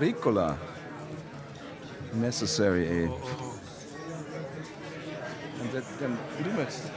Ricola. Necessary aid. En dat, dan doe het.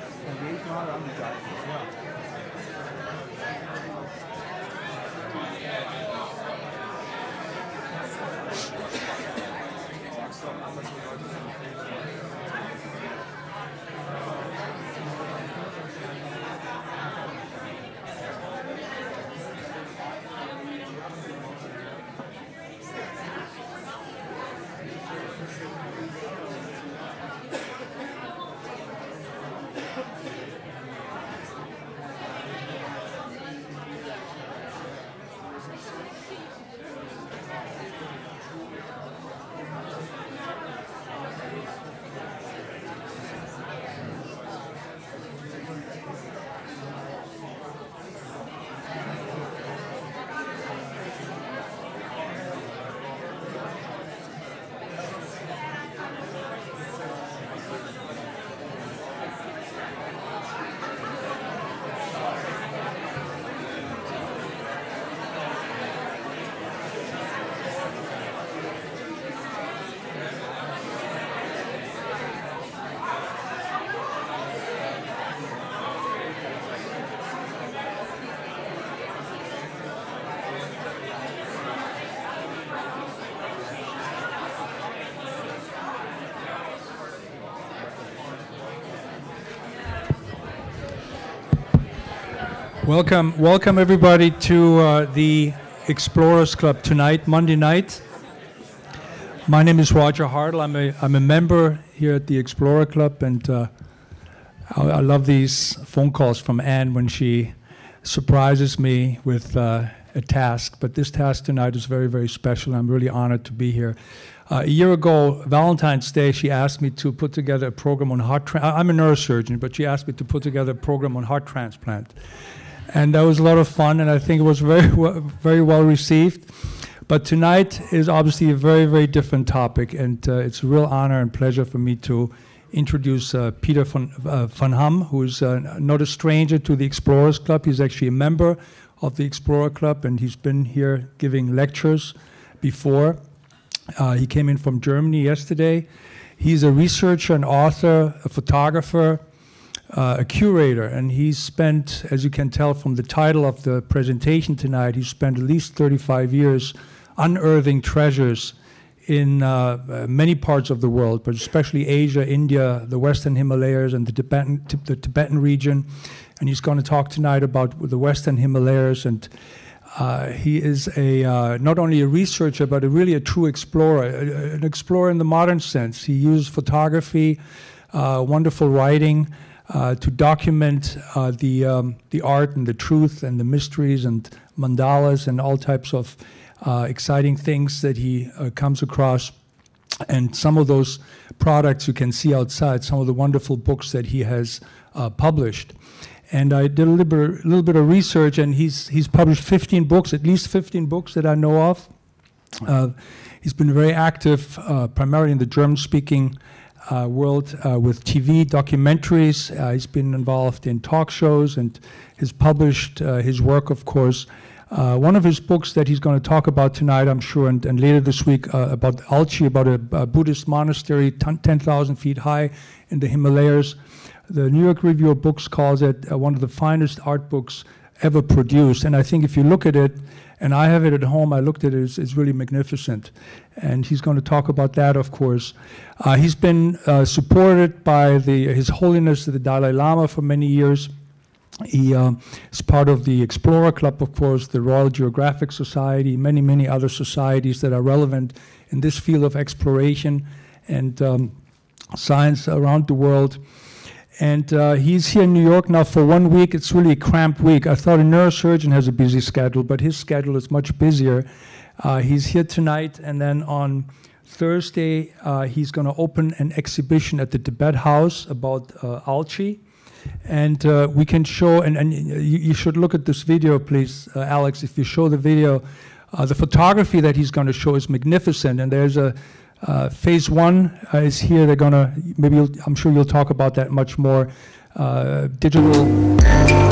Welcome, welcome everybody to uh, the Explorers Club tonight, Monday night. My name is Roger Hartle. I'm a, I'm a member here at the Explorer Club, and uh, I, I love these phone calls from Anne when she surprises me with uh, a task. But this task tonight is very, very special. I'm really honored to be here. Uh, a year ago, Valentine's Day, she asked me to put together a program on heart. Tra- I'm a neurosurgeon, but she asked me to put together a program on heart transplant and that was a lot of fun, and I think it was very well, very well received. But tonight is obviously a very very different topic, and uh, it's a real honor and pleasure for me to introduce uh, Peter von, uh, van Ham, who is uh, not a stranger to the Explorers Club. He's actually a member of the Explorer Club, and he's been here giving lectures before. Uh, he came in from Germany yesterday. He's a researcher, an author, a photographer, uh, a curator, and he's spent, as you can tell from the title of the presentation tonight, he's spent at least 35 years unearthing treasures in uh, uh, many parts of the world, but especially Asia, India, the Western Himalayas, and the Tibetan, the Tibetan region. And he's going to talk tonight about the Western Himalayas. And uh, he is a uh, not only a researcher, but a really a true explorer, an explorer in the modern sense. He used photography, uh, wonderful writing uh, to document uh, the, um, the art and the truth and the mysteries and mandalas and all types of uh, exciting things that he uh, comes across. And some of those products you can see outside, some of the wonderful books that he has uh, published. And I did a little, bit, a little bit of research, and he's, he's published 15 books, at least 15 books that I know of. Uh, he's been very active, primarily in the German speaking uh, world uh, with TV documentaries. Uh, he's been involved in talk shows and has published uh, his work, of course. Uh, one of his books that he's going to talk about tonight, I'm sure, and, and later this week about Alchi, about a, a Buddhist monastery 10,000 feet high in the Himalayas. The New York Review of Books calls it one of the finest art books ever produced. And I think if you look at it, and I have it at home, I looked at it, it's, it's really magnificent. And he's going to talk about that, of course. Uh, he's been uh, supported by the, His Holiness the Dalai Lama for many years. He uh, is part of the Explorer Club, of course, the Royal Geographic Society, many, many other societies that are relevant in this field of exploration and um, science around the world. And uh, he's here in New York now for one week. It's really a cramped week. I thought a neurosurgeon has a busy schedule, but his schedule is much busier. Uh, he's here tonight, and then on Thursday, uh, he's going to open an exhibition at the Tibet House about uh, Alchi. And uh, we can show, and, and you, you should look at this video, please, uh, Alex. If you show the video, uh, the photography that he's going to show is magnificent. And there's a uh, phase one is here. They're going to, maybe I'm sure you'll talk about that much more. Uh, digital.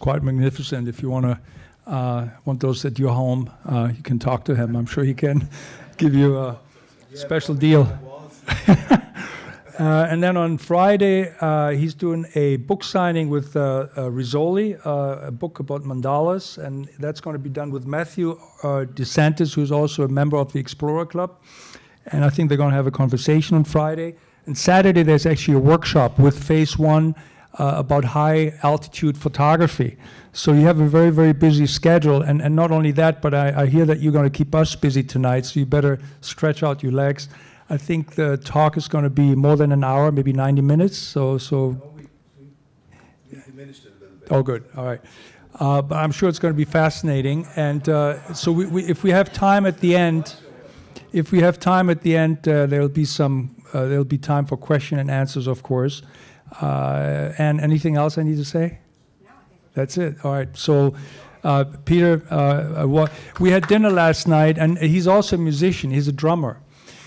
Quite magnificent. If you want to uh, want those at your home, uh, you can talk to him. I'm sure he can give you a special deal. Uh, and then on Friday, uh, he's doing a book signing with uh, uh, a book about mandalas, and that's going to be done with Matthew DeSantis, who's also a member of the Explorer Club. And I think they're going to have a conversation on Friday. And Saturday, there's actually a workshop with Phase One uh, about high altitude photography. So you have a very, very busy schedule. And, and not only that, but I, I hear that you're going to keep us busy tonight, so you better stretch out your legs. I think the talk is going to be more than an hour, maybe 90 minutes. So, so. Oh, good. All right. Uh, but I'm sure it's going to be fascinating. And uh, so, we, we, if we have time at the end, if we have time at the end, uh, there'll be some. Uh, there'll be time for question and answers, of course. Uh, and anything else I need to say? That's it. All right. So, uh, Peter, uh, what, we had dinner last night, and he's also a musician. He's a drummer.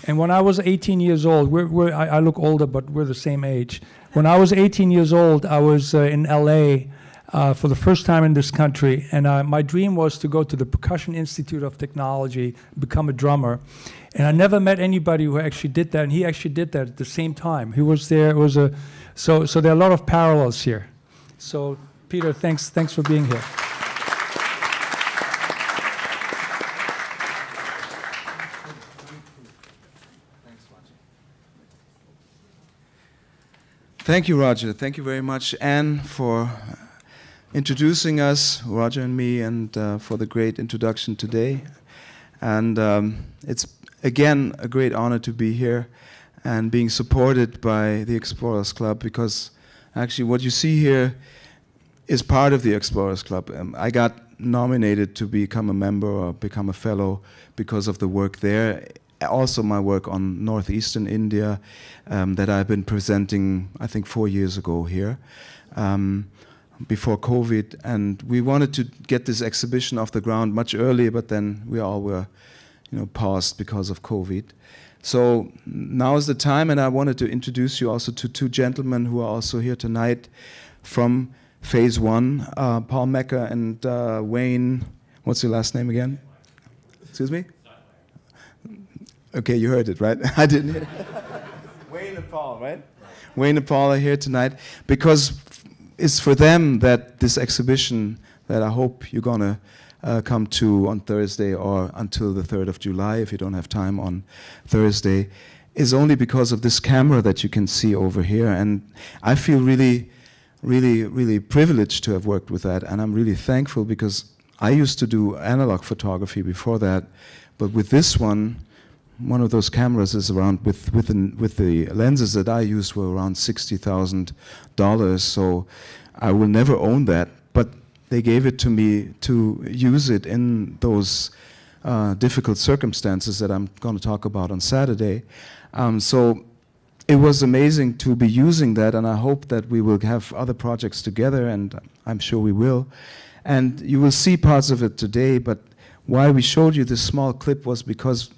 And when I was 18 years old, we're, we're, I, I, look older, but we're the same age. When I was 18 years old, I was uh, in LA uh, for the first time in this country, and uh, my dream was to go to the Percussion Institute of Technology, become a drummer. And I never met anybody who actually did that, and he actually did that at the same time. He was there. It was a so so there are a lot of parallels here. So Peter, thanks thanks for being here. Thank you, Roger. Thank you very much, Anne, for introducing us, Roger and me, and uh, for the great introduction today. And um, it's again a great honor to be here and being supported by the Explorers Club because actually what you see here is part of the Explorers Club. Um, I got nominated to become a member or become a fellow because of the work there also my work on northeastern India um, that I've been presenting, I think, four years ago here. Um, before COVID, and we wanted to get this exhibition off the ground much earlier, but then we all were, you know, paused because of COVID. So now is the time, and I wanted to introduce you also to two gentlemen who are also here tonight from Phase One, uh, Paul Mecca and uh, Wayne. What's your last name again? Excuse me. Okay, you heard it, right? I didn't hear Wayne and Paul, right? Wayne and Paul are here tonight because it's for them that this exhibition that I hope you're going to uh, come to on Thursday or until the 3rd of July if you don't have time on Thursday is only because of this camera that you can see over here. And I feel really, really, really privileged to have worked with that. And I'm really thankful because I used to do analog photography before that. But with this one, one of those cameras is around with with, an, with the lenses that I used were around sixty thousand dollars. So I will never own that. But they gave it to me to use it in those uh, difficult circumstances that I'm going to talk about on Saturday. Um, so it was amazing to be using that, and I hope that we will have other projects together, and I'm sure we will. And you will see parts of it today, but why we showed you this small clip was because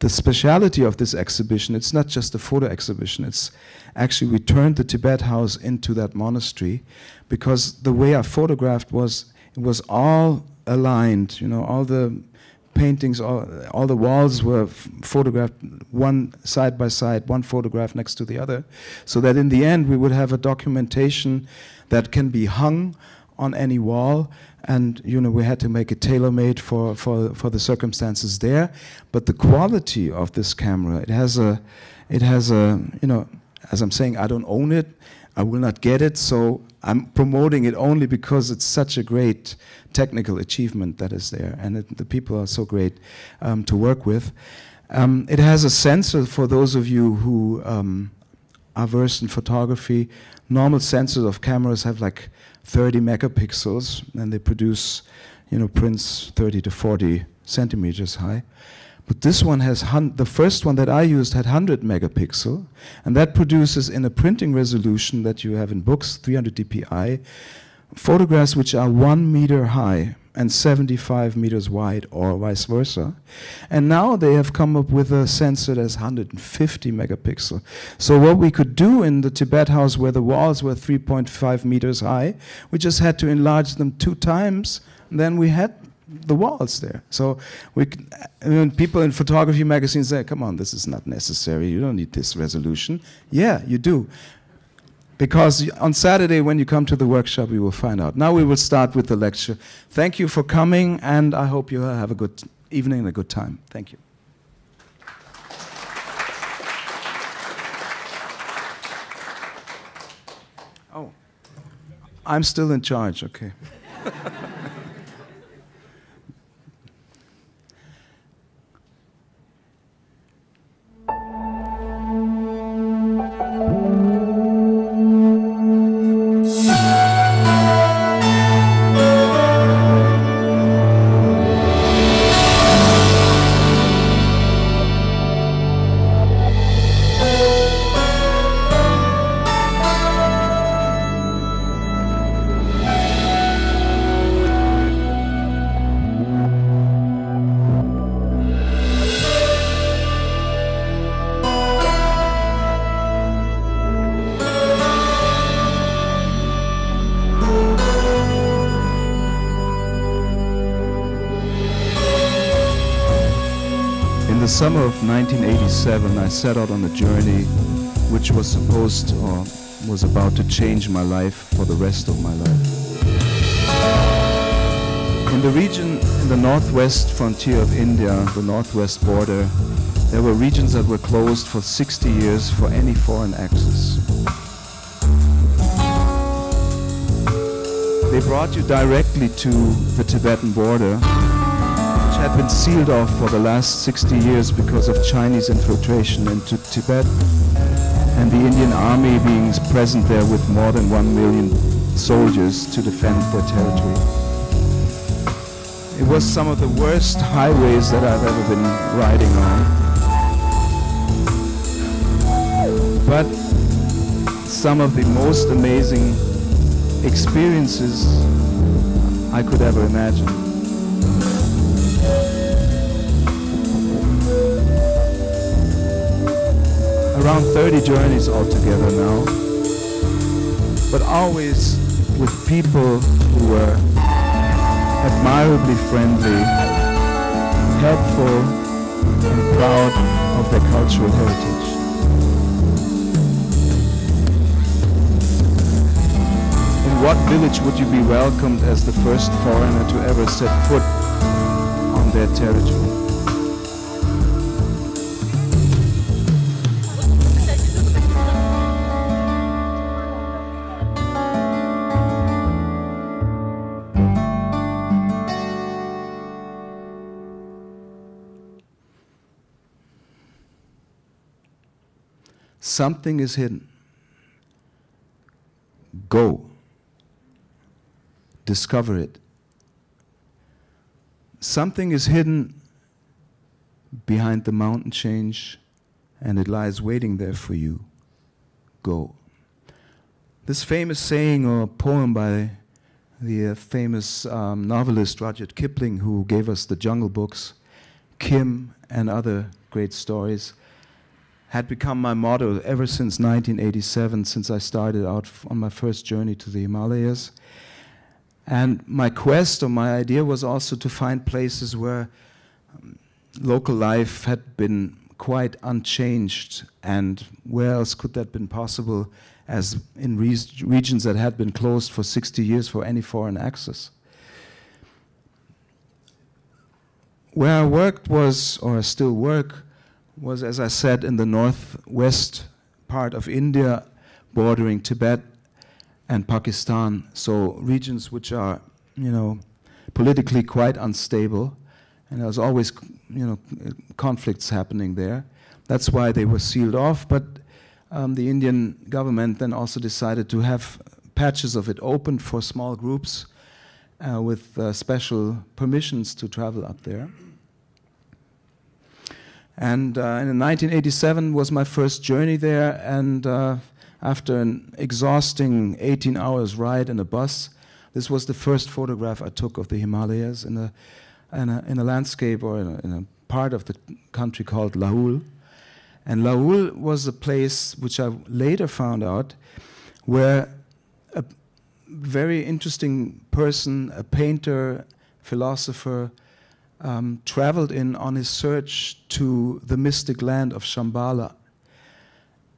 the speciality of this exhibition, it's not just a photo exhibition, it's actually we turned the Tibet house into that monastery because the way I photographed was it was all aligned, you know, all the paintings, all, all the walls were photographed one side by side, one photograph next to the other, so that in the end we would have a documentation that can be hung on any wall. And you know we had to make it tailor-made for, for, for the circumstances there. But the quality of this camera it has a it has a you know as i'm saying i don't own it. I will not get it. So i'm promoting it only because it's such a great technical achievement that is there. And it, the people are so great um, to work with. Um, it has a sensor for those of you who um, are versed in photography. Normal sensors of cameras have like 30 megapixels, and they produce, you know, prints 30 to 40 centimeters high. But this one has, the first one that I used had 100 megapixel, and that produces in a printing resolution that you have in books, 300 dpi, photographs which are one meter high and 75 meters wide or vice versa. And now they have come up with a sensor that's 150 megapixel. So what we could do in the Tibet house where the walls were 3.5 meters high, we just had to enlarge them two times, and then we had the walls there. So we, when people in photography magazines say, "Come on, this is not necessary. You don't need this resolution." Yeah, you do because on Saturday when you come to the workshop you will find out. Now we will start with the lecture. Thank you for coming and I hope you have a good evening and a good time. Thank you. Oh, I'm still in charge, okay. 1987, I set out on a journey which was supposed or was about to change my life for the rest of my life. In the region in the northwest frontier of India, the northwest border, there were regions that were closed for 60 years for any foreign access. They brought you directly to the Tibetan border had been sealed off for the last 60 years because of Chinese infiltration into Tibet and the Indian army being present there with more than one million soldiers to defend their territory. It was some of the worst highways that I've ever been riding on. But some of the most amazing experiences I could ever imagine. Around 30 journeys altogether now, but always with people who were admirably friendly, helpful, and proud of their cultural heritage. In what village would you be welcomed as the first foreigner to ever set foot on their territory? Something is hidden. Go. Discover it. Something is hidden behind the mountain change and it lies waiting there for you. Go. This famous saying or poem by the uh, famous um, novelist Rudyard Kipling, who gave us the Jungle Books, Kim, and other great stories, had become my motto ever since 1987, since I started out on my first journey to the Himalayas. And my quest or my idea was also to find places where um, local life had been quite unchanged, and where else could that been possible as in re regions that had been closed for 60 years for any foreign access? Where I worked was, or I still work, was, as I said, in the northwest part of India, bordering Tibet and Pakistan. So regions which are, you know, politically quite unstable, and there's always, you know, conflicts happening there. That's why they were sealed off. But um, the Indian government then also decided to have patches of it open for small groups uh, with uh, special permissions to travel up there. And uh, in 1987 was my first journey there, and uh, after an exhausting 18 hours ride in a bus, this was the first photograph I took of the Himalayas in a, in a, in a landscape or in a, in a part of the country called Lahaul. And Lahaul was a place which I later found out where a very interesting person, a painter, philosopher, um, traveled in on his search to the mystic land of Shambhala.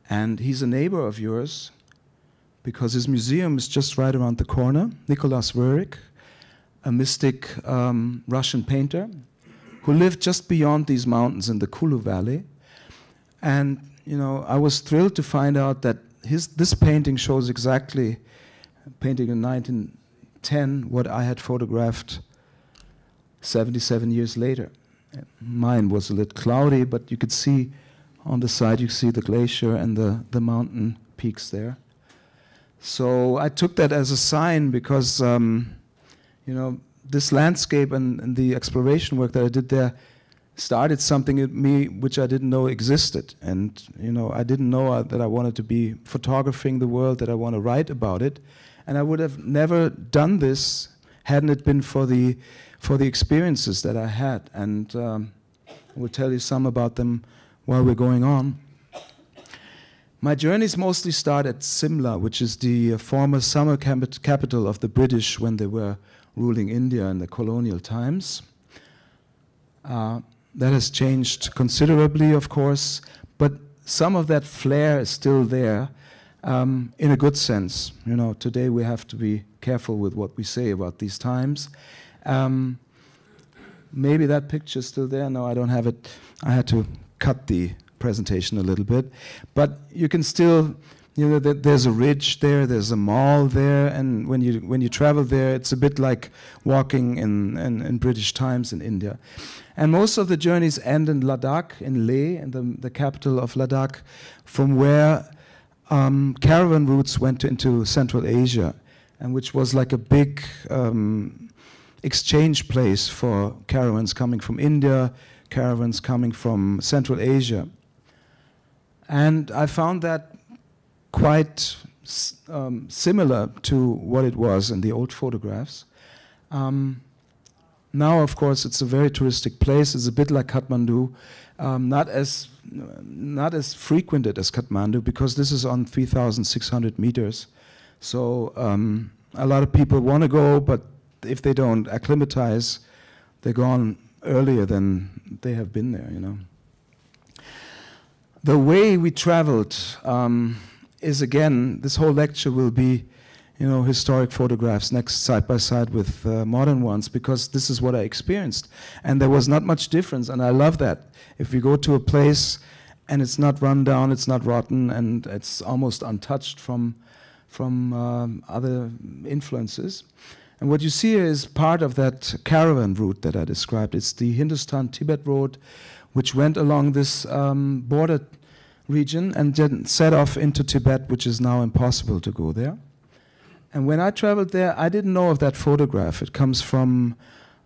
And he's a neighbor of yours because his museum is just right around the corner. Nicholas Roerich, a mystic um, Russian painter who lived just beyond these mountains in the Kulu Valley. And you know, I was thrilled to find out that his, this painting shows exactly, painting in 1910, what I had photographed 77 years later. Mine was a little cloudy, but you could see on the side, you see the glacier and the, the mountain peaks there. So I took that as a sign because, um, you know, this landscape and, and, the exploration work that I did there started something in me which I didn't know existed. And, you know, I didn't know uh, that I wanted to be photographing the world, that I want to write about it. And I would have never done this hadn't it been for the for the experiences that I had. And um, I will tell you some about them while we're going on. My journeys mostly start at Simla, which is the uh, former summer capital of the British when they were ruling India in the colonial times. Uh, that has changed considerably, of course, but some of that flair is still there um, in a good sense. You know, today we have to be careful with what we say about these times. Um, maybe that picture's still there. No, I don't have it. I had to cut the presentation a little bit, but you can still. You know, there's a ridge there, there's a mall there, and when you when you travel there, it's a bit like walking in, in, in British times in India. And most of the journeys end in Ladakh, in Leh, in the, the capital of Ladakh, from where um, caravan routes went into Central Asia, and which was like a big um, exchange place for caravans coming from India, caravans coming from Central Asia. And I found that quite um, similar to what it was in the old photographs. Um, now, of course, it's a very touristic place. It's a bit like Kathmandu, um, not as not as frequented as Kathmandu because this is on 3,600 meters. So um, a lot of people want to go, but if they don't acclimatize, they're gone earlier than they have been there. You know. The way we traveled um, is again. This whole lecture will be you know, historic photographs next side by side with uh, modern ones because this is what I experienced. And there was not much difference, and I love that. If you go to a place and it's not run down, it's not rotten, and it's almost untouched from, from um, other influences. And what you see here is part of that caravan route that I described. It's the Hindustan Tibet Road, which went along this um, border region and then set off into Tibet, which is now impossible to go there. And when I traveled there, I didn't know of that photograph. It comes from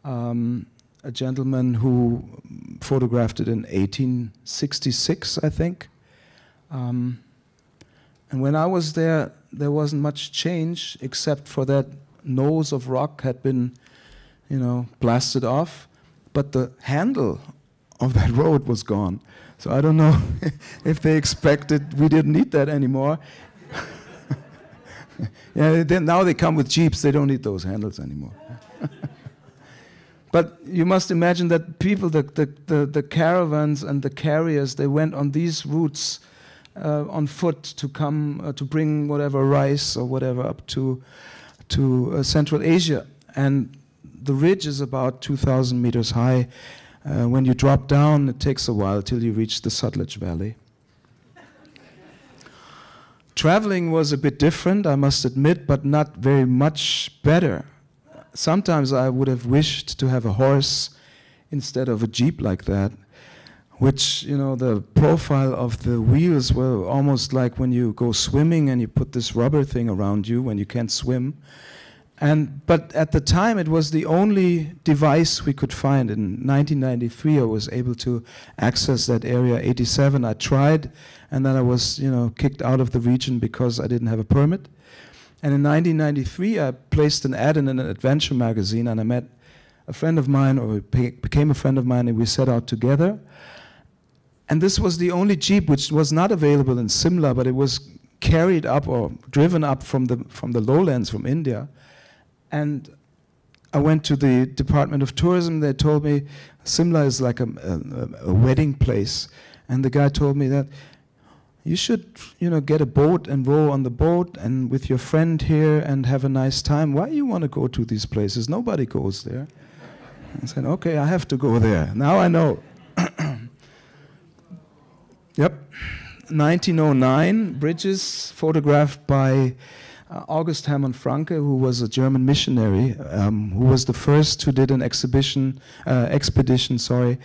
um, a gentleman who photographed it in 1866, I think. Um, and when I was there, there wasn't much change except for that nose of rock had been, you know, blasted off, but the handle of that road was gone. So I don't know if they expected we didn't need that anymore. yeah, then now they come with jeeps. They don't need those handles anymore. but you must imagine that people, the, the, the, the, caravans and the carriers, they went on these routes uh, on foot to come uh, to bring whatever rice or whatever up to to uh, Central Asia. And the ridge is about 2,000 meters high. Uh, when you drop down, it takes a while till you reach the Sutlej Valley. Traveling was a bit different, I must admit, but not very much better. Sometimes I would have wished to have a horse instead of a jeep like that, which, you know, the profile of the wheels were almost like when you go swimming and you put this rubber thing around you when you can't swim. And, but at the time, it was the only device we could find. In 1993, I was able to access that area. 87, I tried, and then I was, you know, kicked out of the region because I didn't have a permit. And in 1993, I placed an ad in an adventure magazine, and I met a friend of mine, or became a friend of mine, and we set out together. And this was the only Jeep which was not available in Simla, but it was carried up or driven up from the, from the lowlands from India and I went to the Department of Tourism. They told me Simla is like a, a, a, wedding place, and the guy told me that you should, you know, get a boat and row on the boat and with your friend here and have a nice time. Why you want to go to these places? Nobody goes there. I said, okay, I have to go there. Now I know. Yep, 1909, bridges photographed by uh, August Hermann Franke, who was a German missionary, um, who was the first who did an exhibition, uh, expedition, sorry,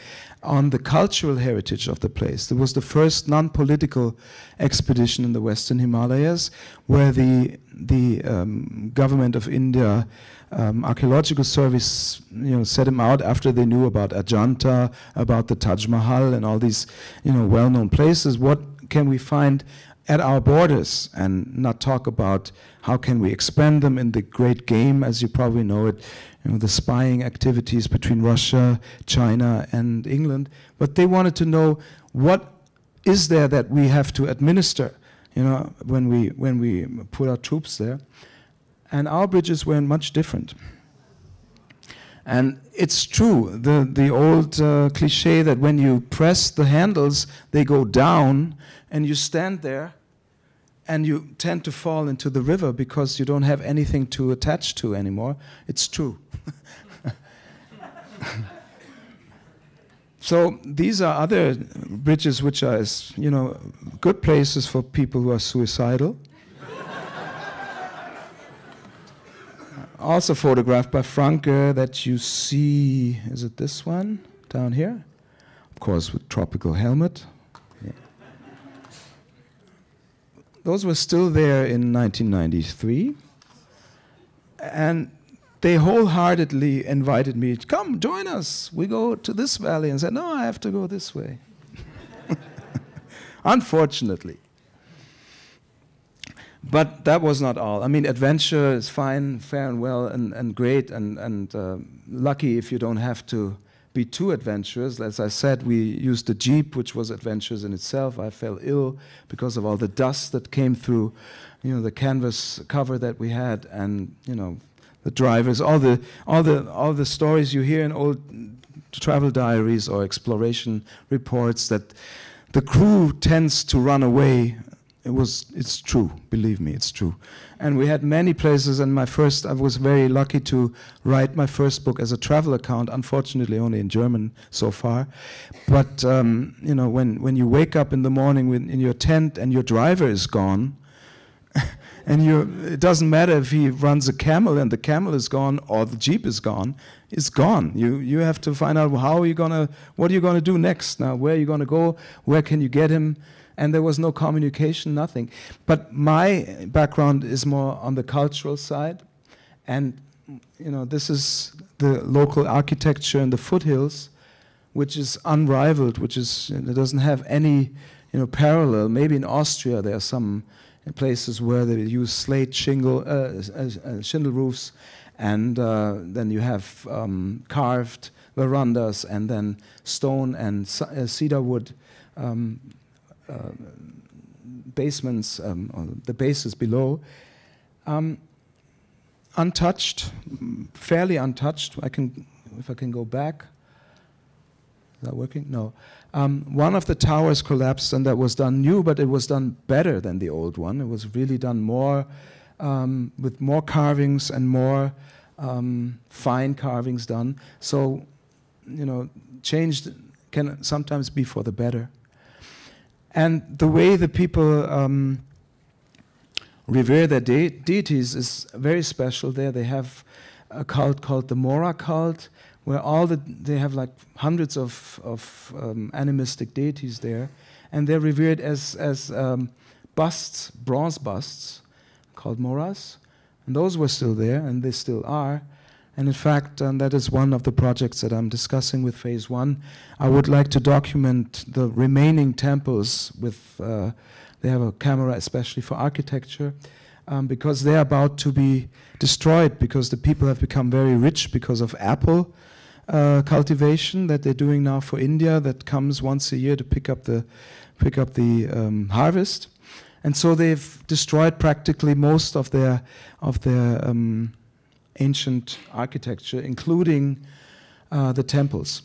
on the cultural heritage of the place. It was the first non-political expedition in the Western Himalayas, where the the um, government of India um, archaeological service, you know, set him out after they knew about Ajanta, about the Taj Mahal, and all these, you know, well-known places. What can we find at our borders and not talk about how can we expand them in the great game, as you probably know it, you know, the spying activities between Russia, China, and England. But they wanted to know what is there that we have to administer, you know, when we when we put our troops there. And our bridges were much different. And it's true, the, the old uh, cliche that when you press the handles, they go down, and you stand there and you tend to fall into the river because you don't have anything to attach to anymore. It's true. so these are other bridges which are, you know, good places for people who are suicidal. Also photographed by Franke that you see, is it this one down here? Of course, with tropical helmet. those were still there in 1993. And they wholeheartedly invited me, to come, join us. We go to this valley. And said, no, I have to go this way. Unfortunately. But that was not all. I mean, adventure is fine, fair and well, and, and great, and, and uh, lucky if you don't have to be too adventurous. As I said, we used the Jeep, which was adventurous in itself. I fell ill because of all the dust that came through, you know, the canvas cover that we had, and you know, the drivers, all the all the all the stories you hear in old travel diaries or exploration reports that the crew tends to run away it was it's true believe me it's true. And we had many places and my first i was very lucky to write my first book as a travel account unfortunately only in german so far. But um, you know when when you wake up in the morning with, in your tent and your driver is gone and you it doesn't matter if he runs a camel and the camel is gone or the jeep is gone it's gone. You you have to find out how are you to what are you going to do next. Now where are you going to go? Where can you get him and there was no communication, nothing. But my background is more on the cultural side, and you know this is the local architecture in the foothills, which is unrivaled, which is it doesn't have any you know parallel. Maybe in Austria there are some places where they use slate shingle, uh, uh, uh shingle roofs, and uh, then you have um, carved verandas, and then stone and uh, cedar wood um, basements, um, the bases below. Um, untouched, fairly untouched. I can, if I can go back. Is that working? No. Um, one of the towers collapsed, and that was done new, but it was done better than the old one. It was really done more um, with more carvings and more um, fine carvings done. So, you know, change can sometimes be for the better. And the way the people um, revere their de deities is very special there. They have a cult called the Mora cult, where all the they have like hundreds of, of um, animistic deities there, and they're revered as as um, busts, bronze busts, called Moras, and those were still there, and they still are. And in fact, and that is one of the projects that I'm discussing with Phase One. I would like to document the remaining temples with. Uh, they have a camera especially for architecture um, because they're about to be destroyed because the people have become very rich because of apple uh, cultivation that they're doing now for India that comes once a year to pick up the pick up the um, harvest, and so they've destroyed practically most of their of their um, ancient architecture, including uh, the temples.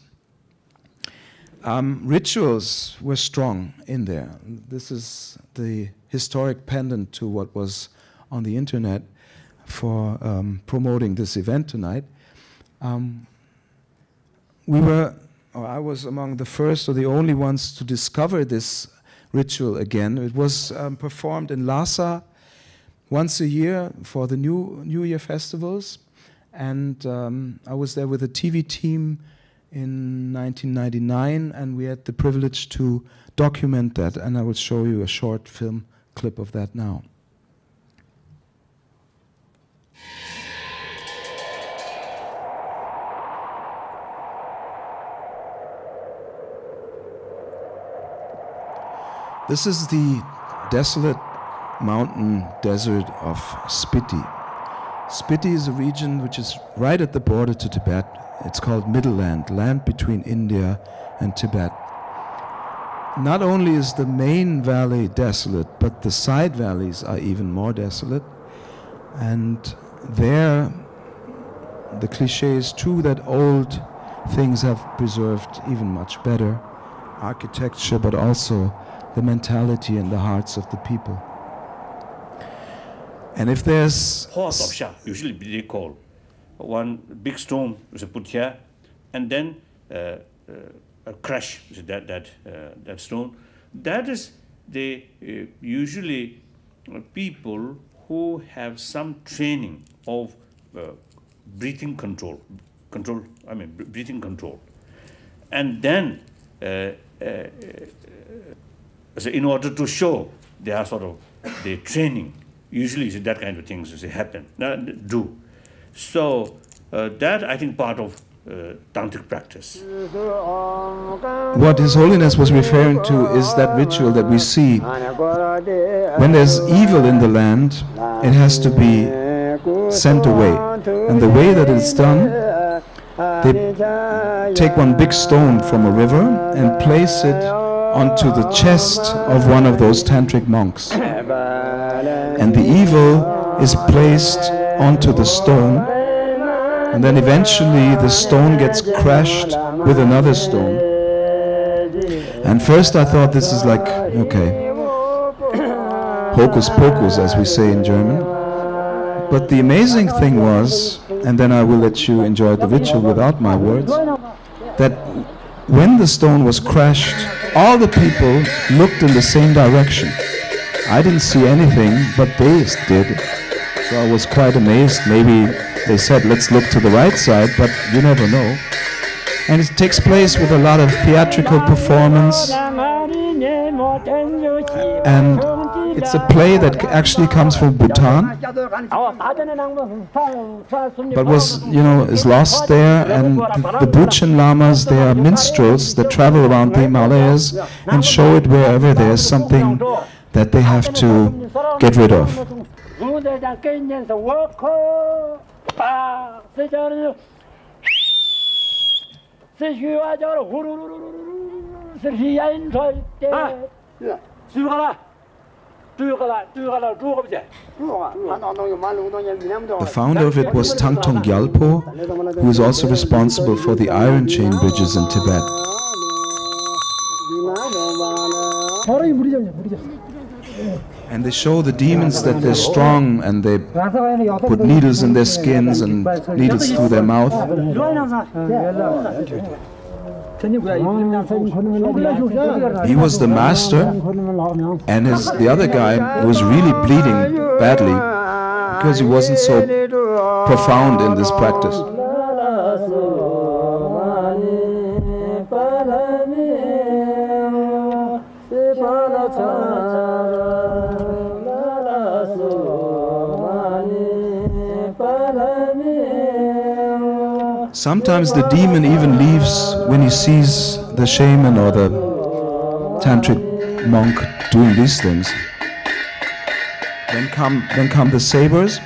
Um, rituals were strong in there. This is the historic pendant to what was on the internet for um, promoting this event tonight. Um, we were, or I was among the first or the only ones to discover this ritual again. It was um, performed in Lhasa once a year for the New, New Year festivals. And um, I was there with a TV team in 1999, and we had the privilege to document that. And I will show you a short film clip of that now. This is the desolate mountain desert of Spiti. Spiti is a region which is right at the border to Tibet. It's called Middle Land, land between India and Tibet. Not only is the main valley desolate, but the side valleys are even more desolate. And there, the cliche is true that old things have preserved even much better architecture, but also the mentality and the hearts of the people. And if there's horse of Shah, usually they call one big stone is put here, and then uh, uh, a crush that that uh, that stone. That is the uh, usually people who have some training of breathing control, control. I mean breathing control, and then so in order to show they are sort of their training, usually that kind of things happen, do. So uh, that I think part of uh, tantric practice. What His Holiness was referring to is that ritual that we see. When there's evil in the land, it has to be sent away. And the way that it's done, they take one big stone from a river and place it onto the chest of one of those tantric monks. And the evil is placed onto the stone, and then eventually the stone gets crashed with another stone. And first I thought this is like, okay, hocus pocus, as we say in German. But the amazing thing was, and then I will let you enjoy the ritual without my words, that when the stone was crashed, all the people looked in the same direction. I didn't see anything, but they did. So I was quite amazed. Maybe they said, let's look to the right side, but you never know. And it takes place with a lot of theatrical performance. And it's a play that actually comes from Bhutan, but was, you know, is lost there. And the, Buchen Lamas, they are minstrels that travel around the Himalayas and show it wherever there's something that they have to get rid of. The founder of it was Tangtong Gyalpo, who is also responsible for the iron chain bridges in Tibet. And they show the demons that they're strong and they put needles in their skins and needles through their mouth. He was the master, and his, the other guy was really bleeding badly because he wasn't so profound in this practice. Sometimes the demon even leaves when he sees the shaman or the tantric monk doing these things. Then come, then come the sabers.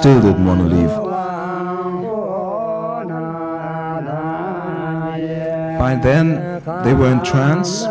Still didn't want to leave. By then, they were in trance.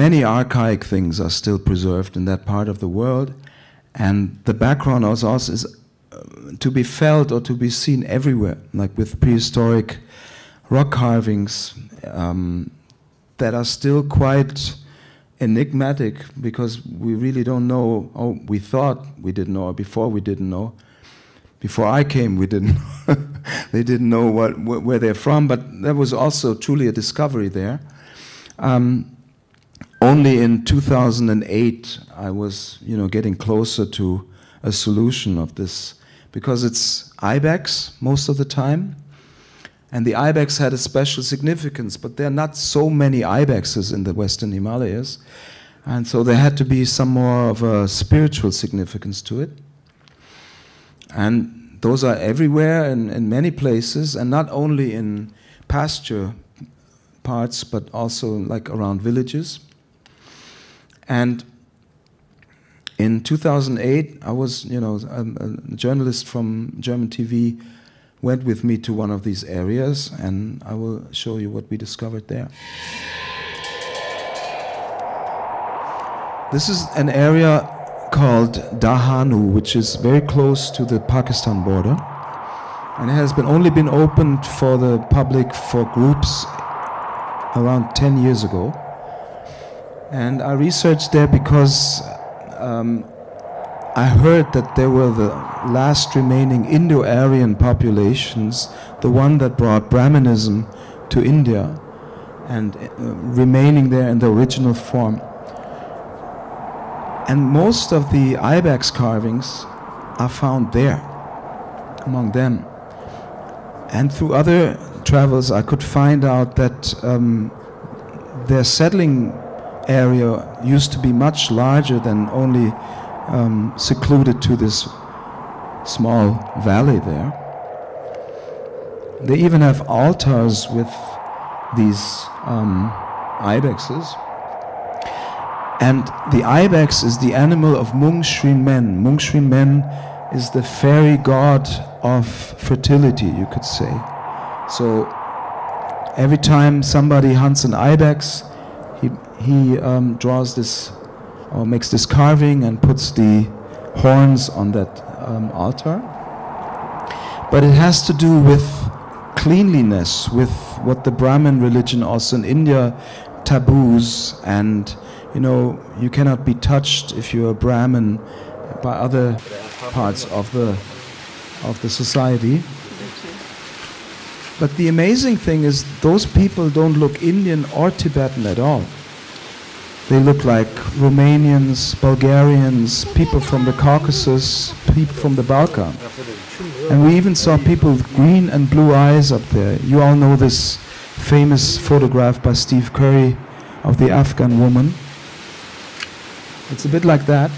Many archaic things are still preserved in that part of the world, and the background also is uh, to be felt or to be seen everywhere, like with prehistoric rock carvings um, that are still quite enigmatic because we really don't know. Oh, we thought we didn't know, or before we didn't know. Before I came, we didn't. they didn't know what, wh where they're from, but there was also truly a discovery there. Um, only in 2008 I was, you know, getting closer to a solution of this because it's ibex most of the time. And the ibex had a special significance, but there are not so many ibexes in the Western Himalayas. And so there had to be some more of a spiritual significance to it. And those are everywhere in, in many places, and not only in pasture parts, but also like around villages. And in 2008, I was, you know, a, a, journalist from German TV went with me to one of these areas, and I will show you what we discovered there. This is an area called Dahanu, which is very close to the Pakistan border, and it has been only been opened for the public for groups around 10 years ago. And I researched there because um, I heard that there were the last remaining Indo Aryan populations, the one that brought Brahmanism to India and uh, remaining there in the original form. And most of the ibex carvings are found there, among them. And through other travels, I could find out that um, their settling area used to be much larger than only um, secluded to this small valley there. They even have altars with these um, ibexes. And the ibex is the animal of Mung Shrin Men. Mung Shrin Men is the fairy god of fertility, you could say. So every time somebody hunts an ibex, he, um, draws this or makes this carving and puts the horns on that um, altar. But it has to do with cleanliness, with what the Brahmin religion also in India taboos and you know you cannot be touched if you're a Brahmin by other parts of the of the society. But the amazing thing is those people don't look Indian or Tibetan at all. They look like Romanians, Bulgarians, people from the Caucasus, people from the Balkan. And we even saw people with green and blue eyes up there. You all know this famous photograph by Steve Curry of the Afghan woman. It's a bit like that.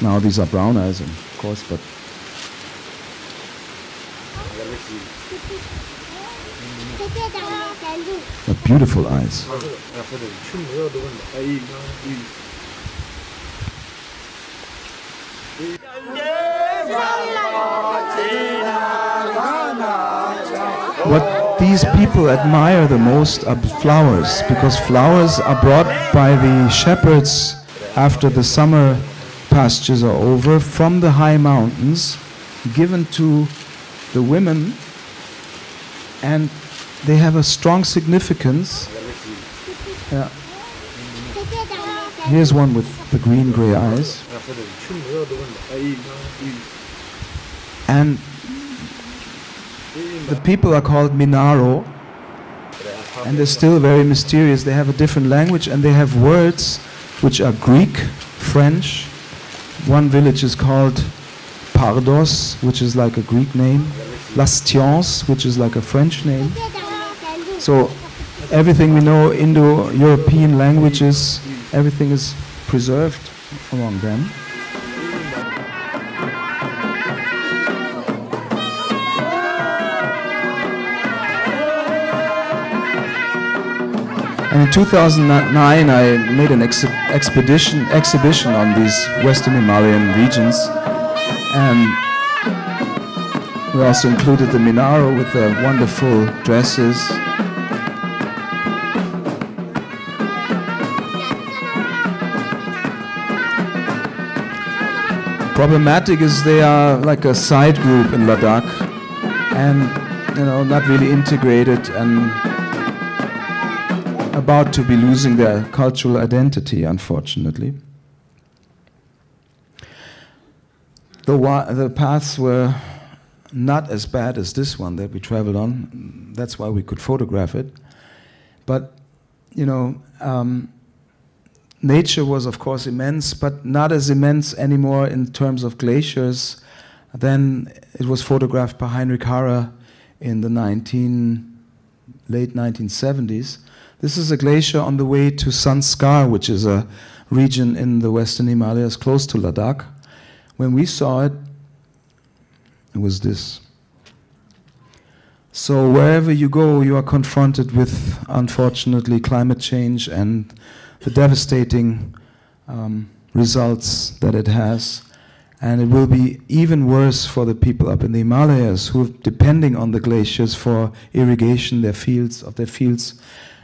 Now these are brown eyes, of course, but But beautiful eyes. What these people admire the most are flowers, because flowers are brought by the shepherds after the summer pastures are over from the high mountains, given to the women, and they have a strong significance. Yeah. Here's one with the green gray eyes. And the people are called Minaro, and they're still very mysterious. They have a different language and they have words which are Greek, French. One village is called Pardos, which is like a Greek name, Lastions, which is like a French name. So everything we know, Indo-European languages, everything is preserved among them. And in 2009, I made an ex expedition exhibition on these Western Himalayan regions, and we also included the Minaro with their wonderful dresses. Problematic is they are like a side group in Ladakh, and you know not really integrated and about to be losing their cultural identity, unfortunately. The, the paths were not as bad as this one that we traveled on. That's why we could photograph it. But, you know, um, nature was, of course, immense, but not as immense anymore in terms of glaciers. Then it was photographed by Heinrich Harrer in the 19, late 1970s. This is a glacier on the way to Zanskar, which is a region in the western Himalayas close to Ladakh. When we saw it, it was this. So wherever you go, you are confronted with, unfortunately, climate change and the devastating um, results that it has. And it will be even worse for the people up in the Himalayas who are depending on the glaciers for irrigation their fields of their fields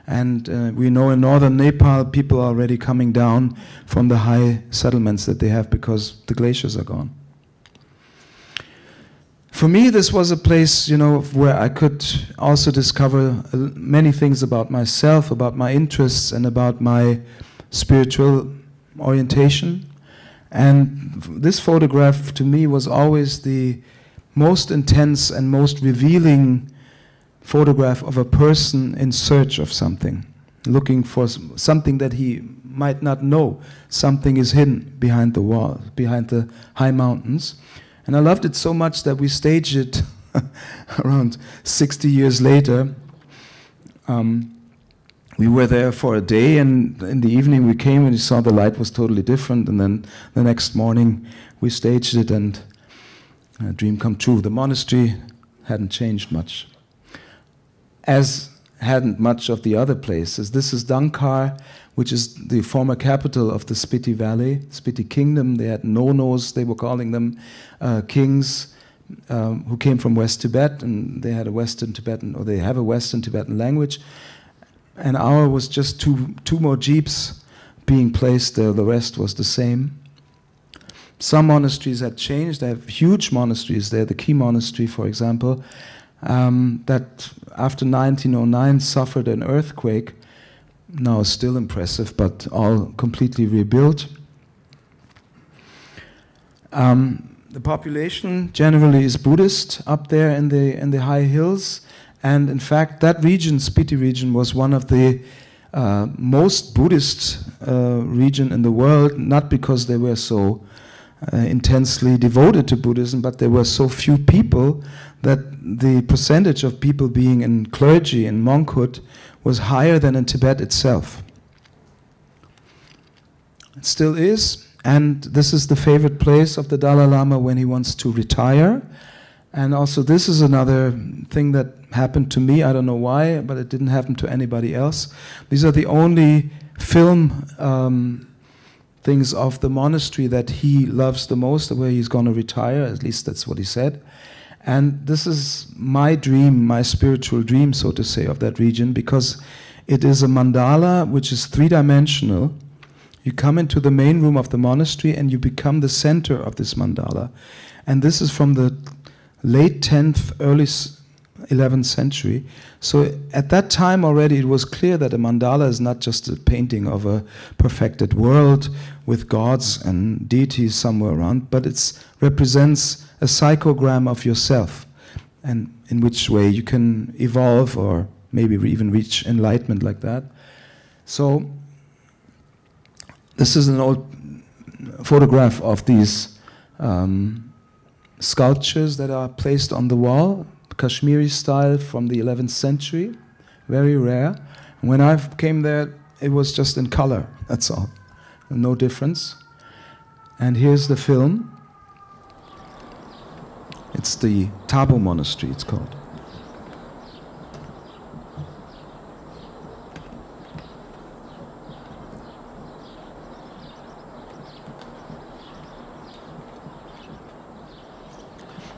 and uh, we know in northern Nepal, people are already coming down from the high settlements that they have because the glaciers are gone. For me, this was a place, you know, where I could also discover uh, many things about myself, about my interests, and about my spiritual orientation. And this photograph to me was always the most intense and most revealing photograph of a person in search of something, looking for something that he might not know. Something is hidden behind the wall, behind the high mountains. And I loved it so much that we staged it around 60 years later. Um, we were there for a day, and in the evening we came and we saw the light was totally different. And then the next morning we staged it, and a dream come true. The monastery hadn't changed much, as hadn't much of the other places. This is Dankar, which is the former capital of the Spiti Valley, Spiti Kingdom. They had nonos, they were calling them uh, kings. Um, who came from West Tibet, and they had a Western Tibetan, or they have a Western Tibetan language, and our was just two two more jeeps being placed there. The rest was the same. Some monasteries had changed. They have huge monasteries there. The Key Monastery, for example, um, that after 1909 suffered an earthquake. Now still impressive, but all completely rebuilt. Um, the population generally is Buddhist up there in the in the high hills, and in fact, that region, Spiti region, was one of the uh, most Buddhist uh, region in the world. Not because they were so uh, intensely devoted to Buddhism, but there were so few people that the percentage of people being in clergy and monkhood was higher than in Tibet itself. It still is, and this is the favorite place of the Dalai Lama when he wants to retire. And also, this is another thing that happened to me. I don't know why, but it didn't happen to anybody else. These are the only film um, things of the monastery that he loves the most, where he's going to retire. At least that's what he said. And this is my dream, my spiritual dream, so to say, of that region, because it is a mandala which is three dimensional. You come into the main room of the monastery and you become the center of this mandala. And this is from the late 10th, early 11th century. So at that time already, it was clear that a mandala is not just a painting of a perfected world with gods and deities somewhere around, but it represents a psychogram of yourself and in which way you can evolve or maybe even reach enlightenment like that. So this is an old photograph of these um, sculptures that are placed on the wall Kashmiri style from the 11th century, very rare. When I came there, it was just in color, that's all. No difference. And here's the film. It's the Tabo Monastery, it's called.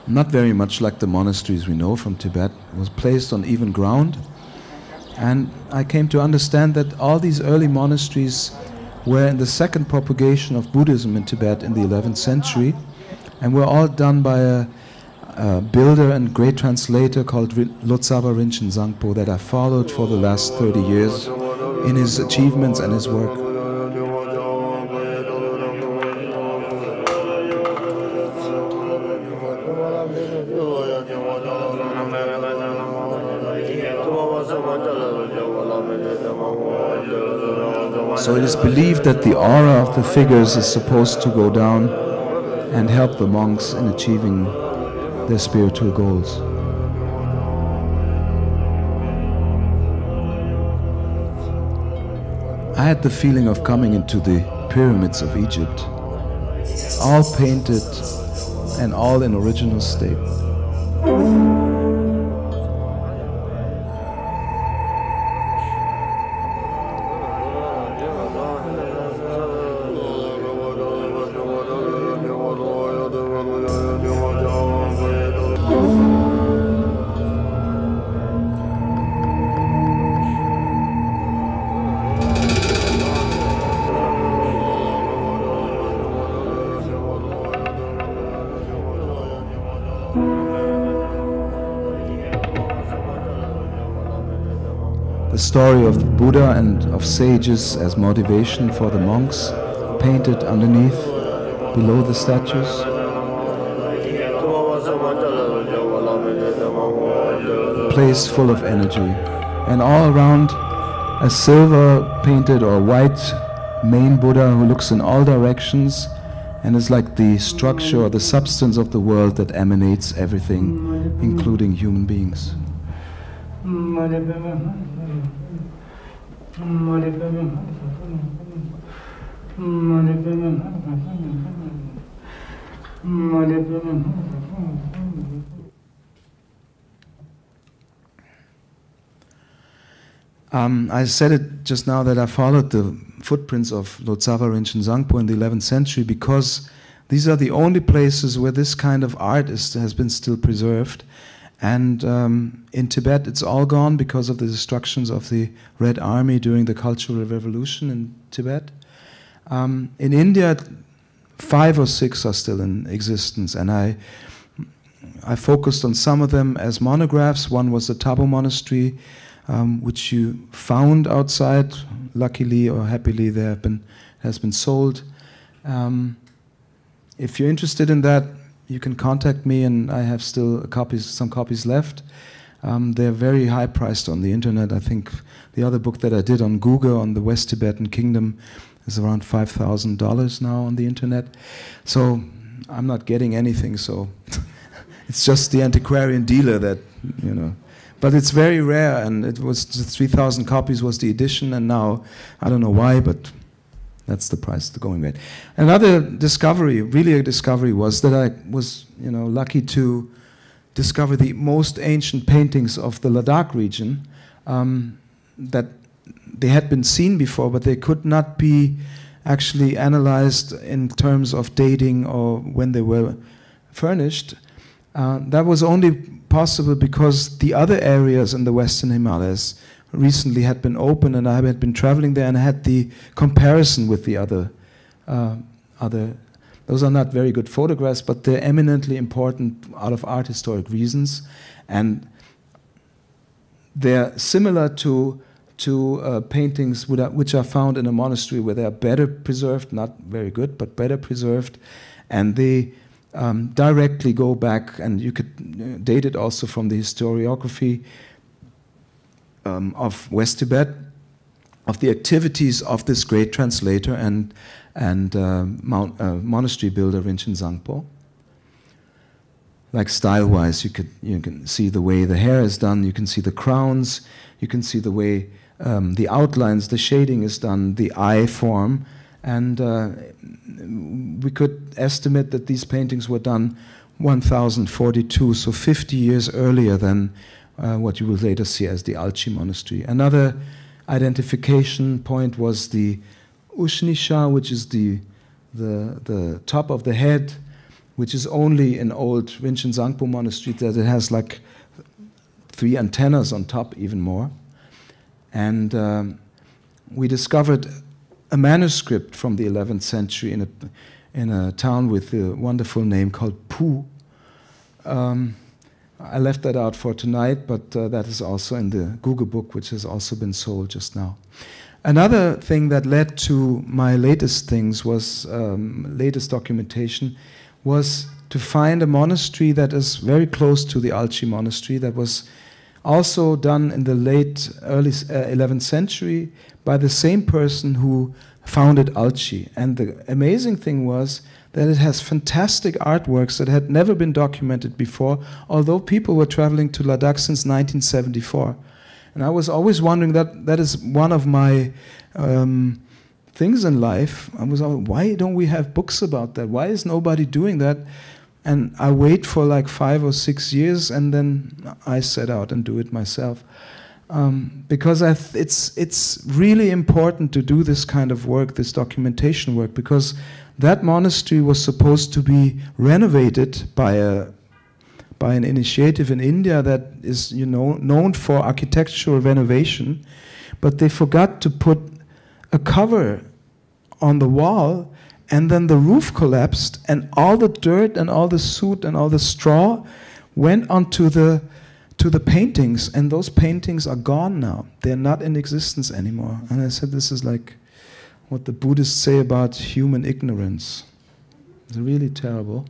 not very much like the monasteries we know from Tibet, it was placed on even ground. And I came to understand that all these early monasteries were in the second propagation of Buddhism in Tibet in the 11th century, and were all done by a, a builder and great translator called Lotsawa Rinchen Zangpo that I followed for the last 30 years in his achievements and his work. So it is believed that the aura of the figures is supposed to go down and help the monks in achieving their spiritual goals. I had the feeling of coming into the pyramids of Egypt, all painted and all in original state. Story of Buddha and of sages as motivation for the monks painted underneath. below the statues. Place full of energy. And all around a silver painted or white main Buddha who looks in all directions and is like the structure or the substance of the world that emanates everything, including human beings. Mm, Um, I said it just now that I followed the footprints of Lotsawa Rinchen Zangpo in the 11th century because these are the only places where this kind of art is, has been still preserved. And um, in Tibet, it's all gone because of the destructions of the Red Army during the Cultural Revolution in Tibet. Um, in India, five or six are still in existence, and I, I focused on some of them as monographs. One was the Tabo Monastery, um, which you found outside. Luckily or happily, there have been, has been sold. Um, if you're interested in that, you can contact me, and I have still copies, some copies left. Um, they're very high priced on the internet. I think the other book that I did on Guge on the West Tibetan Kingdom is around five thousand dollars now on the internet. So I'm not getting anything. So it's just the antiquarian dealer that you know. But it's very rare, and it was 3,000 copies was the edition, and now I don't know why, but that's the price, the going rate. Another discovery, really a discovery, was that I was, you know, lucky to discover the most ancient paintings of the Ladakh region um, that they had been seen before, but they could not be actually analyzed in terms of dating or when they were furnished. Uh, that was only possible because the other areas in the Western Himalayas recently had been open, and I had been traveling there and I had the comparison with the other uh, other. Those are not very good photographs, but they're eminently important out of art historic reasons, and they're similar to to uh, paintings which are found in a monastery where they are better preserved, not very good, but better preserved, and they um, directly go back, and you could uh, date it also from the historiography um, of West Tibet, of the activities of this great translator and, and uh, mount, uh, monastery builder Rinchen Zangpo. Like style-wise, you, could, you can see the way the hair is done, you can see the crowns, you can see the way um, the outlines, the shading is done, the eye form, and uh, we could estimate that these paintings were done 1042, so 50 years earlier than uh, what you will later see as the Alchi monastery. Another identification point was the Ushnisha, which is the, the, the top of the head, which is only in old Rinchen Zangpo monastery that it has like three antennas on top, even more. And um, we discovered a manuscript from the 11th century in a, in a town with a wonderful name called Pu. Um, I left that out for tonight, but uh, that is also in the Guge book, which has also been sold just now. Another thing that led to my latest things was um, latest documentation was to find a monastery that is very close to the Alchi monastery that was also done in the late early uh, 11th century by the same person who founded Alchi. And the amazing thing was that it has fantastic artworks that had never been documented before, although people were traveling to Ladakh since 1974. And I was always wondering that that is one of my um, things in life. I was always, why don't we have books about that? Why is nobody doing that? And I wait for like five or six years, and then I set out and do it myself. Um, because it's it's really important to do this kind of work, this documentation work, because that monastery was supposed to be renovated by a by an initiative in India that is you know known for architectural renovation, but they forgot to put a cover on the wall, and then the roof collapsed, and all the dirt and all the soot and all the straw went onto the to the paintings, and those paintings are gone now. They're not in existence anymore. And I said, this is like what the Buddhists say about human ignorance. It's really terrible.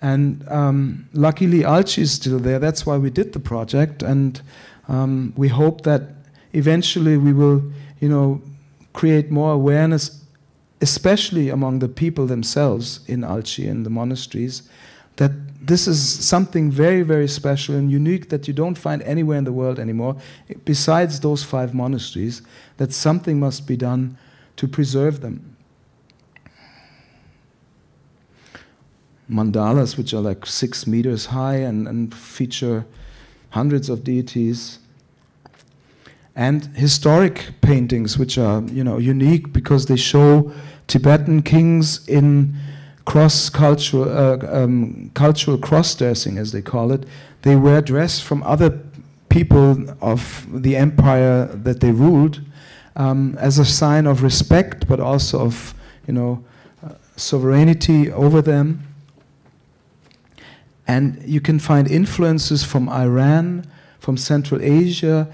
And um, luckily, Alchi is still there. That's why we did the project, and um, we hope that eventually we will, you know, create more awareness, especially among the people themselves in Alchi and the monasteries, that this is something very, very special and unique that you don't find anywhere in the world anymore, besides those five monasteries, that something must be done to preserve them. Mandalas, which are like six meters high and, and feature hundreds of deities and historic paintings, which are you know unique because they show Tibetan kings in cross-cultural uh, um, cultural cross-dressing, as they call it. They wear dress from other people of the empire that they ruled um, as a sign of respect, but also of you know uh, sovereignty over them. And you can find influences from Iran, from Central Asia,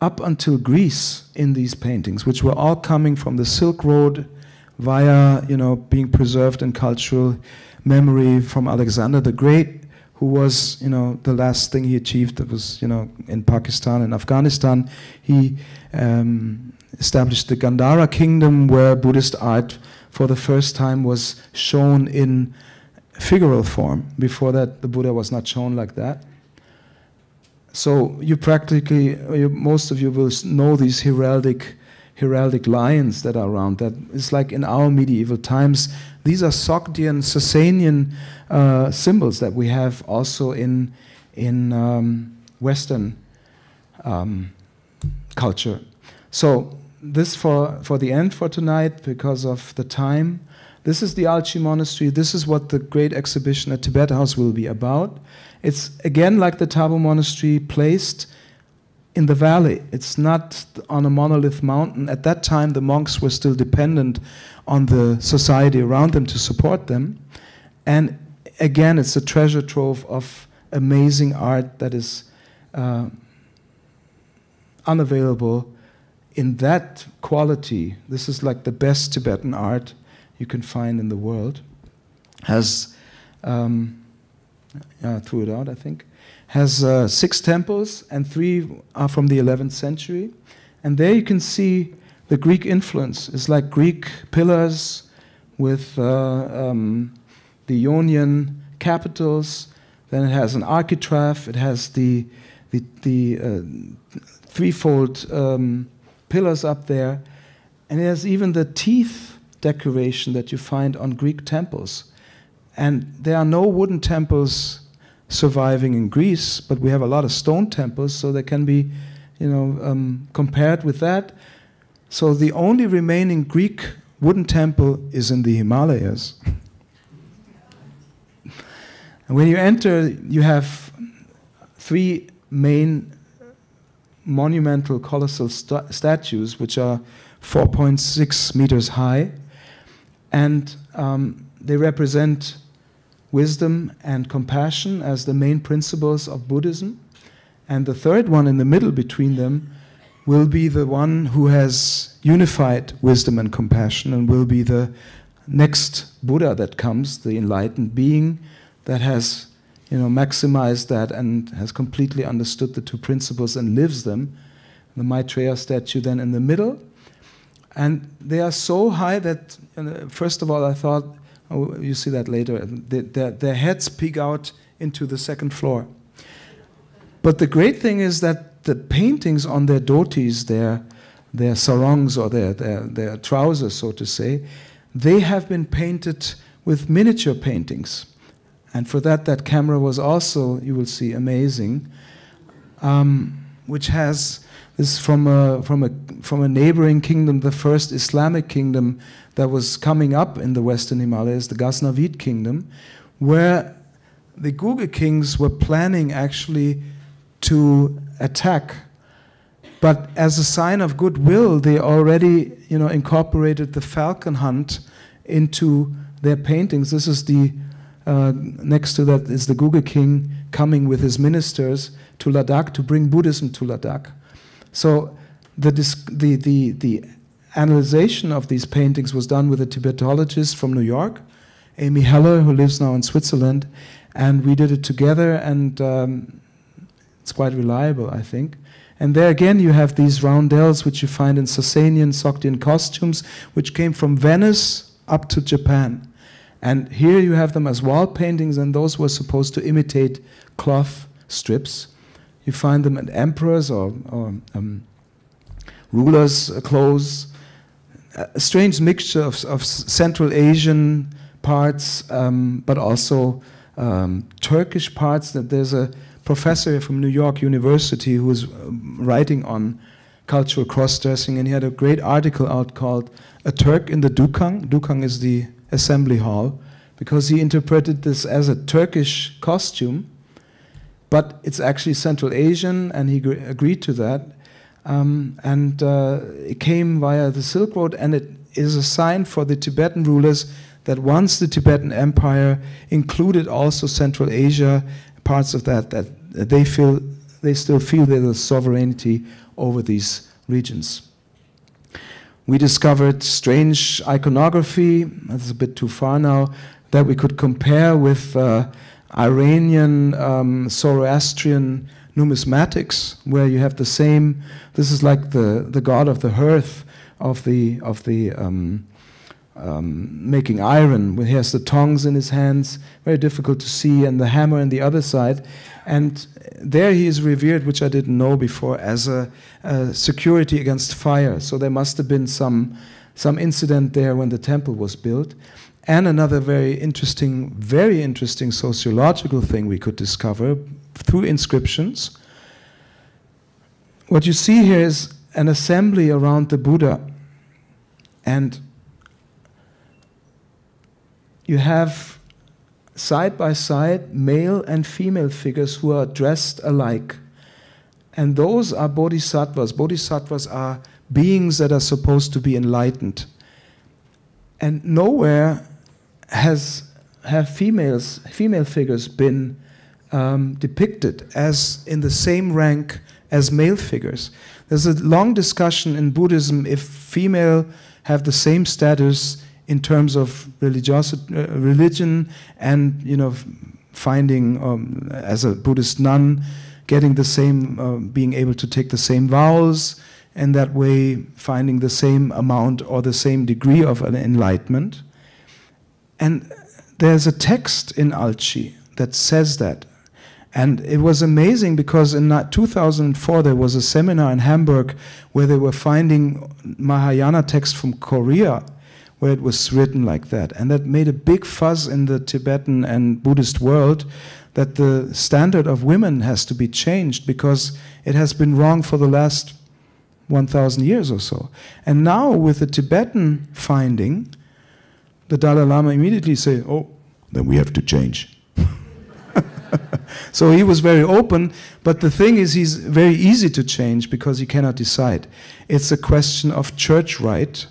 up until Greece in these paintings, which were all coming from the Silk Road via, you know, being preserved in cultural memory from Alexander the Great, who was, you know, the last thing he achieved that was, you know, in Pakistan and Afghanistan. He um, established the Gandhara kingdom where Buddhist art for the first time was shown in figural form. Before that, the Buddha was not shown like that. So you practically, you, most of you will know these heraldic, heraldic lions that are around. That is like in our medieval times. These are Sogdian, Sasanian uh, symbols that we have also in in um, Western um, culture. So this for for the end for tonight because of the time. This is the Alchi Monastery. This is what the great exhibition at Tibet House will be about. It's again like the Tabo Monastery, placed in the valley. It's not on a monolith mountain. At that time, the monks were still dependent on the society around them to support them. And again, it's a treasure trove of amazing art that is uh, unavailable in that quality. This is like the best Tibetan art you can find in the world, has, um, uh, threw it out, I think, has uh, six temples, and three are from the 11th century. And there you can see the Greek influence. It's like Greek pillars with uh, um, the Ionian capitals. Then it has an architrave. It has the the, the uh, threefold um, pillars up there, and it has even the teeth decoration that you find on Greek temples. And there are no wooden temples surviving in Greece, but we have a lot of stone temples, so they can be, you know, um, compared with that. So the only remaining Greek wooden temple is in the Himalayas. and when you enter, you have three main monumental colossal st statues, which are 4.6 meters high and um, they represent wisdom and compassion as the main principles of Buddhism. And the third one in the middle between them will be the one who has unified wisdom and compassion and will be the next Buddha that comes, the enlightened being that has you know, maximized that and has completely understood the two principles and lives them. The Maitreya statue then in the middle and they are so high that, first of all, I thought, oh, you see that later, they, their, their heads peek out into the second floor. But the great thing is that the paintings on their dhotis, their, their sarongs or their, their, their trousers, so to say, they have been painted with miniature paintings. And for that, that camera was also, you will see, amazing, um, which has is from a, from, a, from a neighboring kingdom, the first Islamic kingdom that was coming up in the Western Himalayas, the Ghaznavid kingdom, where the Guge kings were planning actually to attack. But as a sign of goodwill, they already you know, incorporated the falcon hunt into their paintings. This is the, uh, next to that is the Guge king coming with his ministers to Ladakh to bring Buddhism to Ladakh. So the, the, the, the analyzation of these paintings was done with a Tibetologist from New York, Amy Heller, who lives now in Switzerland, and we did it together, and um, it's quite reliable, I think. And there again, you have these roundels, which you find in Sasanian, Sogdian costumes, which came from Venice up to Japan. And here you have them as wall paintings, and those were supposed to imitate cloth strips. You find them in emperors or, or um, rulers' clothes. A strange mixture of, of Central Asian parts, um, but also um, Turkish parts. That there's a professor from New York University who was um, writing on cultural cross-dressing, and he had a great article out called "A Turk in the Dukhang." Dukhang is the assembly hall, because he interpreted this as a Turkish costume, but it's actually Central Asian, and he agreed to that. Um, and uh, it came via the Silk Road, and it is a sign for the Tibetan rulers that once the Tibetan Empire included also Central Asia, parts of that, that they feel they still feel there's sovereignty over these regions. We discovered strange iconography, that's a bit too far now, that we could compare with uh, Iranian um, Zoroastrian numismatics, where you have the same, this is like the, the god of the hearth, of the, of the um, um, making iron, where he has the tongs in his hands, very difficult to see, and the hammer on the other side. And there he is revered, which I didn't know before, as a, a security against fire. So there must have been some, some incident there when the temple was built. And another very interesting, very interesting sociological thing we could discover through inscriptions. What you see here is an assembly around the Buddha. And you have side by side male and female figures who are dressed alike. And those are bodhisattvas. Bodhisattvas are beings that are supposed to be enlightened. And nowhere has have females, female figures been um, depicted as in the same rank as male figures. There's a long discussion in Buddhism if female have the same status in terms of religious, uh, religion and you know finding um, as a Buddhist nun getting the same, uh, being able to take the same vows, and that way finding the same amount or the same degree of an enlightenment. And there's a text in Alchi that says that. And it was amazing because in 2004 there was a seminar in Hamburg where they were finding Mahayana text from Korea where it was written like that. And that made a big fuss in the Tibetan and Buddhist world that the standard of women has to be changed because it has been wrong for the last 1,000 years or so. And now, with the Tibetan finding, the Dalai Lama immediately say, "Oh, then we have to change." so he was very open, but the thing is, he's very easy to change because he cannot decide. It's a question of church right,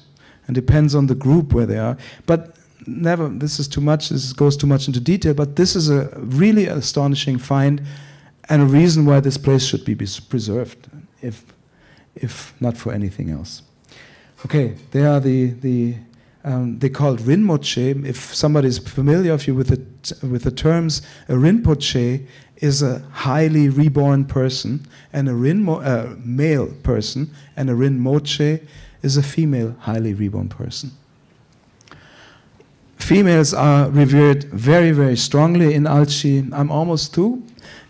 and depends on the group where they are. But never, this is too much. This goes too much into detail. But this is a really astonishing find, and a reason why this place should be preserved, if if not for anything else. Okay, they are the the um, they call it Rinpoche. If somebody is familiar you with the, with the terms, a Rinpoche is a highly reborn person, and a Rinmo, uh, male person, and a Rinpoche is a female highly reborn person. Females are revered very, very strongly in Alchi. I'm almost through.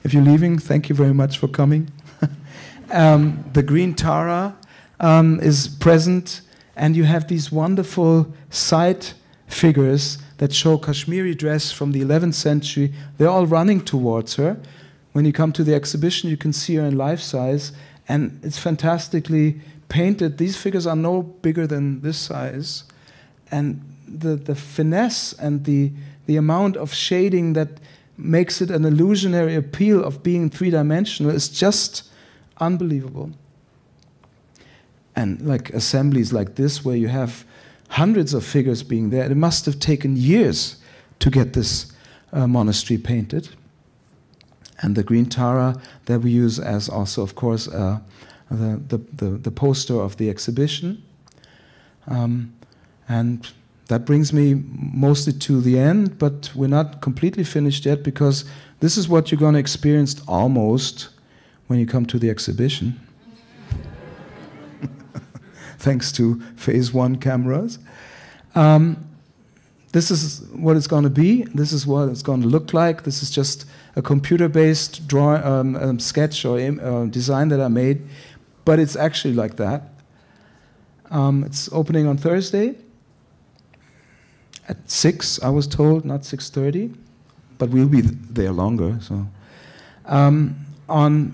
If you're leaving, thank you very much for coming. um, the green Tara um, is present and you have these wonderful side figures that show Kashmiri dress from the 11th century. They're all running towards her. When you come to the exhibition, you can see her in life size, and it's fantastically painted. These figures are no bigger than this size, and the, the finesse and the, the amount of shading that makes it an illusionary appeal of being three dimensional is just unbelievable and like assemblies like this where you have hundreds of figures being there. It must have taken years to get this uh, monastery painted. And the green Tara that we use as also, of course, uh, the, the, the, the, poster of the exhibition. Um, and that brings me mostly to the end, but we're not completely finished yet because this is what you're going to experience almost when you come to the exhibition. Thanks to Phase One cameras. Um, this is what it's going to be. This is what it's going to look like. This is just a computer-based draw, um, um, sketch or uh, design that I made, but it's actually like that. Um, it's opening on Thursday at six. I was told, not six thirty, but we'll be there longer. So um, on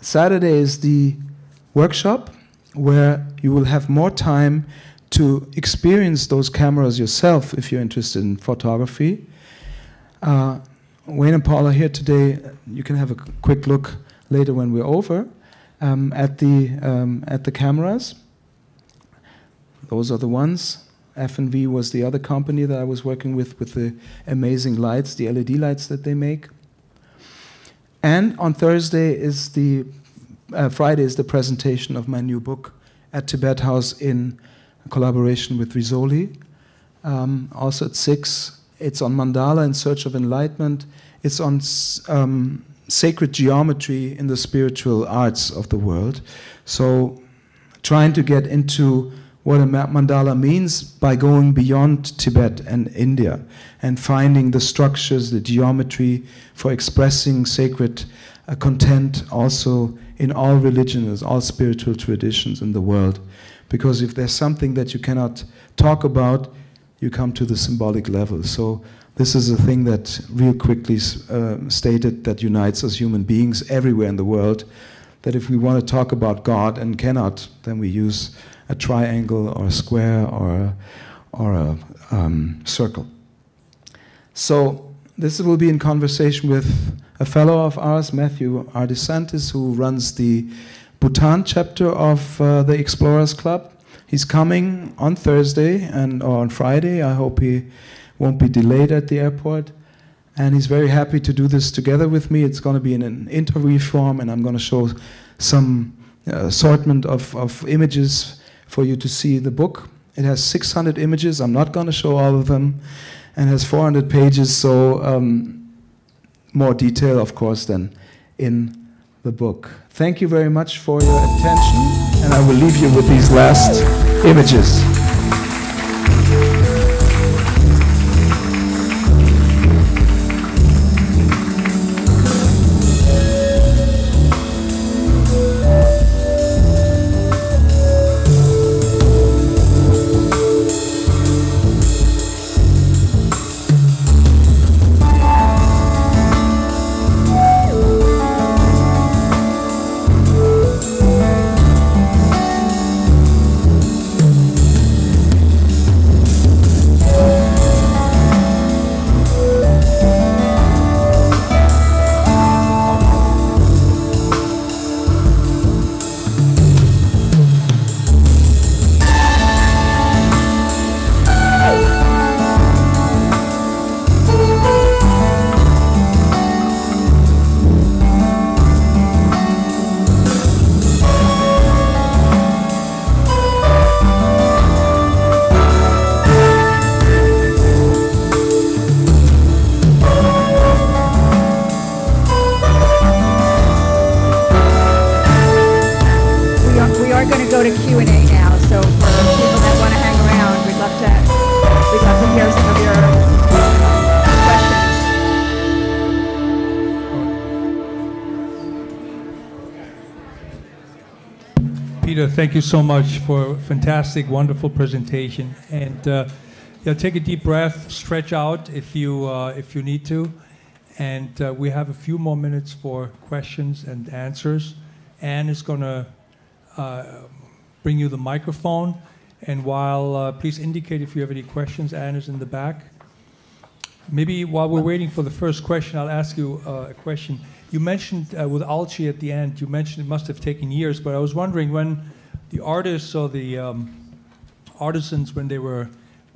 Saturday is the workshop where you will have more time to experience those cameras yourself if you're interested in photography. Uh, Wayne and Paul are here today. You can have a quick look later when we're over um, at the um, at the cameras. Those are the ones. FNV was the other company that I was working with with the amazing lights, the LED lights that they make. And on Thursday is the uh, Friday is the presentation of my new book at Tibet House in collaboration with Rizzoli. Um, also at six, it's on mandala in search of enlightenment. It's on um, sacred geometry in the spiritual arts of the world. So, trying to get into what a mandala means by going beyond Tibet and India and finding the structures, the geometry for expressing sacred uh, content also in all religions, all spiritual traditions in the world. Because if there's something that you cannot talk about, you come to the symbolic level. So this is a thing that real quickly uh, stated that unites us human beings everywhere in the world. That if we want to talk about God and cannot, then we use a triangle or a square or a, or a um, circle. So this will be in conversation with a fellow of ours, Matthew Ardisantis, who runs the Bhutan chapter of uh, the Explorers Club. He's coming on Thursday and or on Friday. I hope he won't be delayed at the airport. And he's very happy to do this together with me. It's going to be in an interview form, and I'm going to show some uh, assortment of, of images for you to see the book. It has 600 images. I'm not going to show all of them, and has 400 pages. So um, more detail, of course, than in the book. Thank you very much for your attention, and I will leave you with these last images. Thank you so much for a fantastic, wonderful presentation. And uh, yeah, take a deep breath, stretch out if you uh, if you need to, and uh, we have a few more minutes for questions and answers. Anne is going to bring you the microphone, and while uh, please indicate if you have any questions. Anne is in the back. Maybe while we're waiting for the first question, I'll ask you uh, a question. You mentioned with Alchi at the end, you mentioned it must have taken years, but I was wondering when the artists or the um, artisans when they were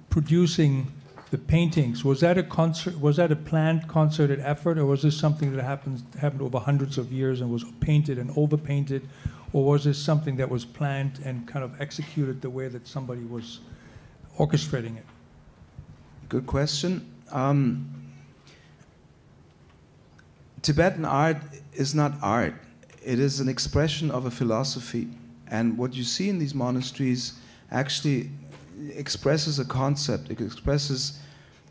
producing the paintings was that a concert was that a planned concerted effort or was this something that happened happened over hundreds of years and was painted and overpainted or was this something that was planned and kind of executed the way that somebody was orchestrating it good question. Um, Tibetan art is not art, it is an expression of a philosophy. And what you see in these monasteries actually expresses a concept. It expresses,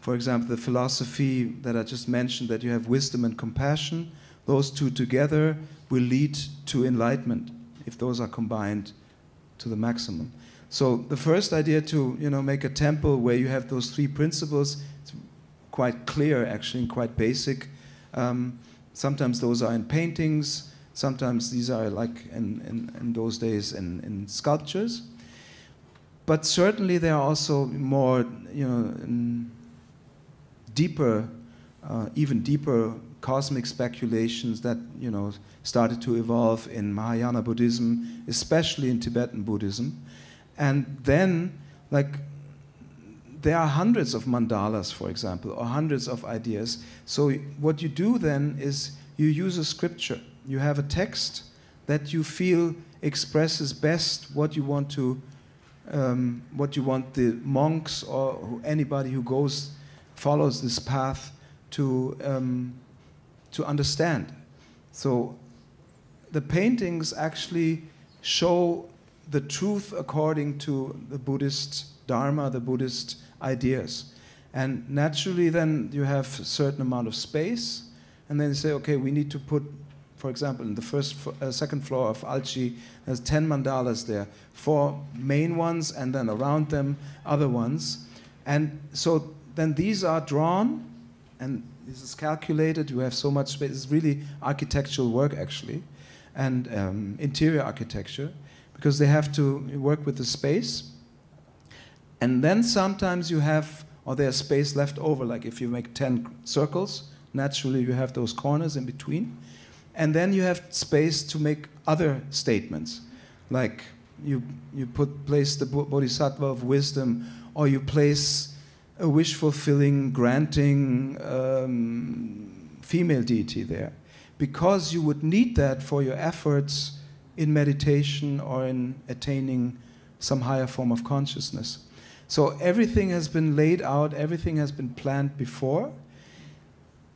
for example, the philosophy that I just mentioned that you have wisdom and compassion. Those two together will lead to enlightenment if those are combined to the maximum. So the first idea to you know make a temple where you have those three principles it's quite clear actually and quite basic. Um, sometimes those are in paintings. Sometimes these are like in, in, in those days in, in sculptures. But certainly there are also more you know deeper, uh, even deeper cosmic speculations that you know started to evolve in Mahayana Buddhism, especially in Tibetan Buddhism. And then, like, there are hundreds of mandalas, for example, or hundreds of ideas. So, what you do then is you use a scripture. You have a text that you feel expresses best what you want to, um, what you want the monks or anybody who goes, follows this path to, um, to understand. So, the paintings actually show the truth according to the Buddhist Dharma, the Buddhist ideas. And naturally, then you have a certain amount of space, and then you say, okay, we need to put, for example, in the first, uh, second floor of Alchi, there's 10 mandalas there, four main ones, and then around them, other ones. And so then these are drawn, and this is calculated. You have so much space. It's really architectural work, actually, and um, interior architecture because they have to work with the space. And then sometimes you have, or there's space left over, like if you make 10 circles, naturally you have those corners in between. And then you have space to make other statements, like you, you put, place the bodhisattva of wisdom, or you place a wish fulfilling, granting um, female deity there. Because you would need that for your efforts in meditation or in attaining some higher form of consciousness. So everything has been laid out, everything has been planned before.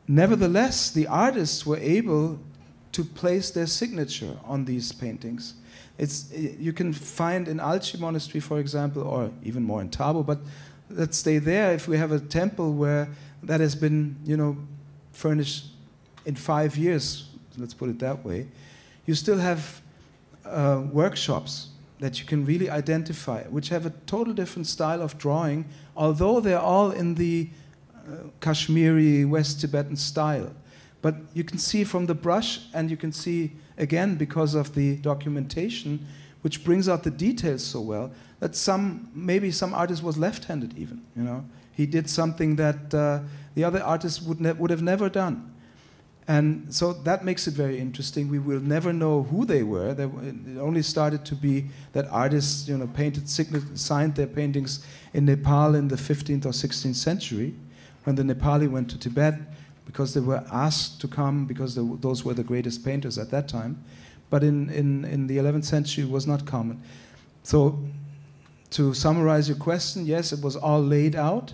Nevertheless, the artists were able to place their signature on these paintings. It's, you can find in Alchi Monastery, for example, or even more in Tabo, but let's stay there. If we have a temple where that has been, you know, furnished in five years, let's put it that way, you still have uh, workshops that you can really identify, which have a total different style of drawing, although they're all in the uh, Kashmiri West Tibetan style. But you can see from the brush, and you can see again because of the documentation, which brings out the details so well, that some maybe some artist was left-handed even. You know, he did something that uh, the other artists would would have never done. And so that makes it very interesting. We will never know who they were. They, it only started to be that artists, you know, painted, signed their paintings in Nepal in the 15th or 16th century, when the Nepali went to Tibet, because they were asked to come because they, those were the greatest painters at that time. But in, in, in the 11th century, it was not common. So, to summarize your question, yes, it was all laid out,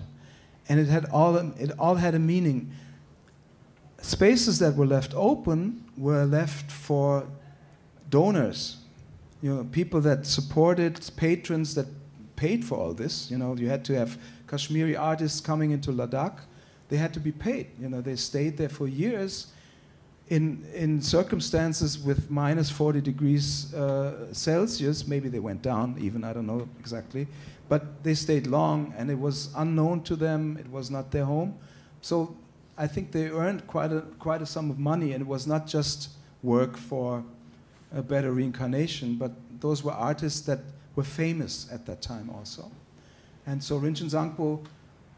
and it had all it all had a meaning spaces that were left open were left for donors, you know, people that supported, patrons that paid for all this. You know, you had to have Kashmiri artists coming into Ladakh. They had to be paid. You know, they stayed there for years in, in circumstances with minus 40 degrees uh, Celsius. Maybe they went down even, I don't know exactly. But they stayed long and it was unknown to them. It was not their home. So I think they earned quite a, quite a sum of money, and it was not just work for a better reincarnation, but those were artists that were famous at that time also. And so Rinchen Zangpo,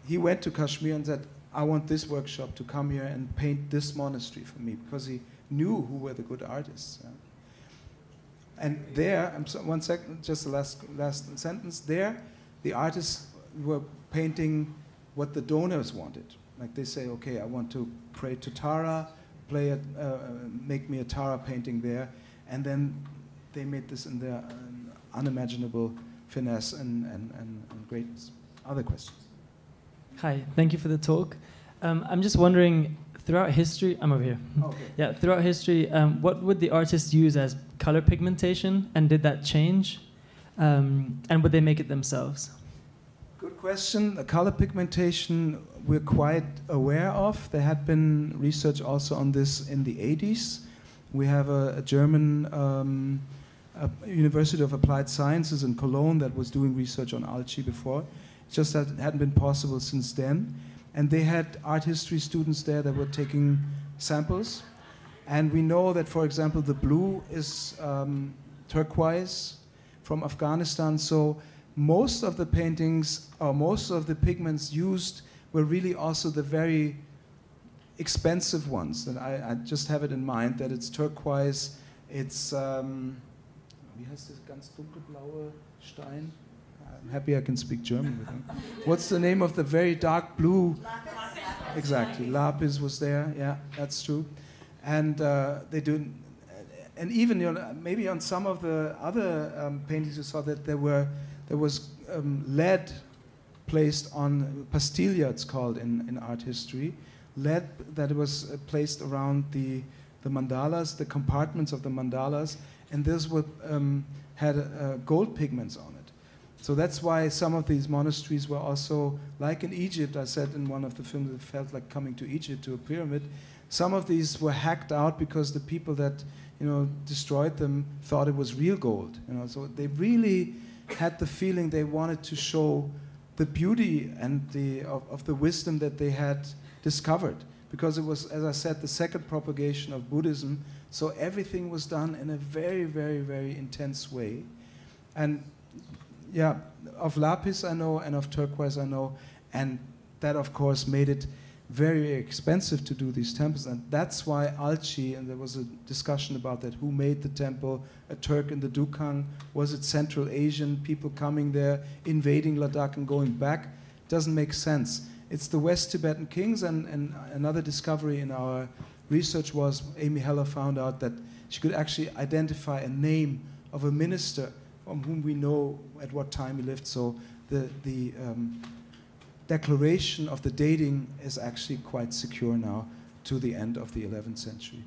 he went to Kashmir and said, I want this workshop to come here and paint this monastery for me, because he knew who were the good artists. And there, I'm one second, just the last, last sentence, there, the artists were painting what the donors wanted. Like they say, okay, I want to pray to Tara, play a, uh, make me a Tara painting there, and then they made this in their uh, unimaginable finesse and, and, and, and greatness. Other questions? Hi, thank you for the talk. Um, I'm just wondering, throughout history, I'm over here. Okay. Yeah, throughout history, um, what would the artists use as color pigmentation, and did that change? Um, and would they make it themselves? Good question. The color pigmentation we're quite aware of. There had been research also on this in the 80s. We have a, a German um, a University of Applied Sciences in Cologne that was doing research on Alchi before. It's just that it hadn't been possible since then. And they had art history students there that were taking samples. And we know that, for example, the blue is um, turquoise from Afghanistan. So most of the paintings or most of the pigments used were really also the very expensive ones. And I, I just have it in mind that it's turquoise, it's, um, wie heißt das ganz dunkelblaue Stein? I'm happy I can speak German with him. What's the name of the very dark blue? Exactly, lapis was there. Yeah, that's true. And uh, they do, and even you know, maybe on some of the other um, paintings you saw that there were there was um, lead placed on pastiglia, it's called in, in art history, lead that was uh, placed around the the mandalas, the compartments of the mandalas, and this would, um, had uh, gold pigments on it. So that's why some of these monasteries were also, like in Egypt, I said in one of the films, it felt like coming to Egypt to a pyramid. Some of these were hacked out because the people that you know destroyed them thought it was real gold. You know, so they really had the feeling they wanted to show the beauty and the of, of the wisdom that they had discovered because it was, as I said, the second propagation of Buddhism. So everything was done in a very, very, very intense way. And yeah, of lapis I know, and of turquoise I know, and that of course made it very expensive to do these temples, and that's why Alchi, and there was a discussion about that, who made the temple, a Turk in the Dukhang, was it Central Asian people coming there, invading Ladakh and going back? Doesn't make sense. It's the West Tibetan kings, and, and another discovery in our research was Amy Heller found out that she could actually identify a name of a minister from whom we know at what time he lived. So the, the um, declaration of the dating is actually quite secure now to the end of the 11th century.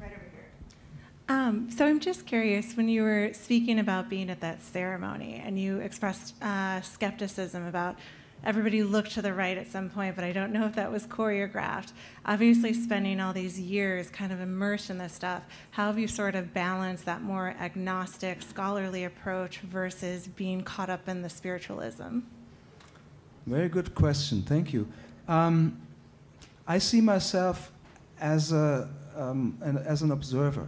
Right over here. Um, so I'm just curious, when you were speaking about being at that ceremony and you expressed uh, skepticism about everybody looked to the right at some point, but I don't know if that was choreographed. Obviously, spending all these years kind of immersed in this stuff, how have you sort of balanced that more agnostic, scholarly approach versus being caught up in the spiritualism? Very good question. Thank you. Um, I see myself as a um, an, as an observer.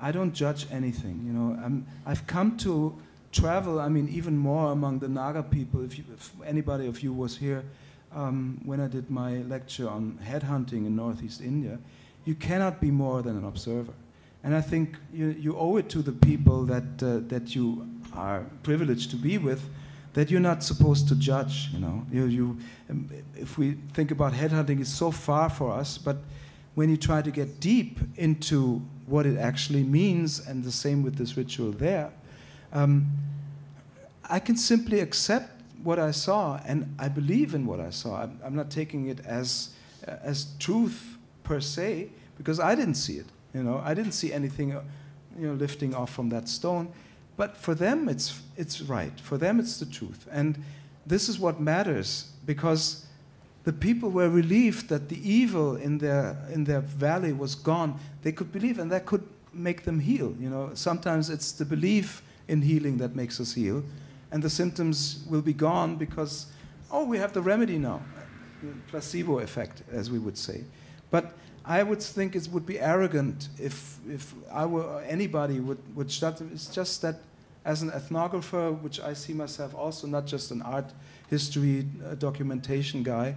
I don't judge anything. You know, I'm, I've come to travel. I mean, even more among the Naga people. If, you, if anybody of you was here um, when I did my lecture on headhunting in Northeast India, you cannot be more than an observer. And I think you, you owe it to the people that uh, that you are privileged to be with that you're not supposed to judge. You know, you, you um, if we think about headhunting, it's so far for us, but when you try to get deep into what it actually means, and the same with this ritual there, um, I can simply accept what I saw, and I believe in what I saw. I'm, I'm not taking it as uh, as truth per se because I didn't see it. You know, I didn't see anything, uh, you know, lifting off from that stone. But for them, it's it's right. For them, it's the truth, and this is what matters because the people were relieved that the evil in their in their valley was gone. They could believe, and that could make them heal. You know, sometimes it's the belief in healing that makes us heal, and the symptoms will be gone because oh, we have the remedy now, placebo effect, as we would say. But I would think it would be arrogant if if I were anybody would would start. It's just that as an ethnographer, which I see myself also not just an art history uh, documentation guy,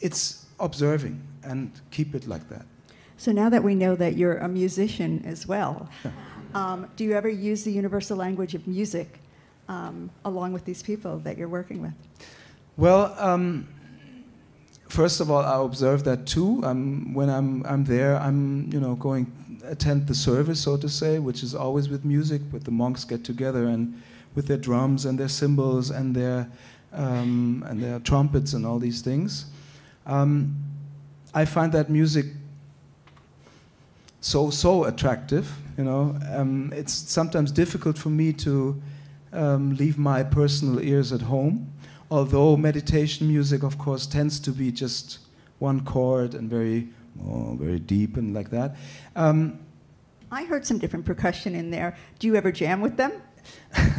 it's observing and keep it like that. So now that we know that you're a musician as well, um, do you ever use the universal language of music um, along with these people that you're working with? Well, um, first of all, I observe that too. Um, when I'm, I'm there, I'm you know going attend the service, so to say, which is always with music. But the monks get together and with their drums and their cymbals and their um, and there are trumpets and all these things. Um, I find that music so so attractive. You know, um, it's sometimes difficult for me to um, leave my personal ears at home. Although meditation music, of course, tends to be just one chord and very, oh, very deep and like that. Um, I heard some different percussion in there. Do you ever jam with them?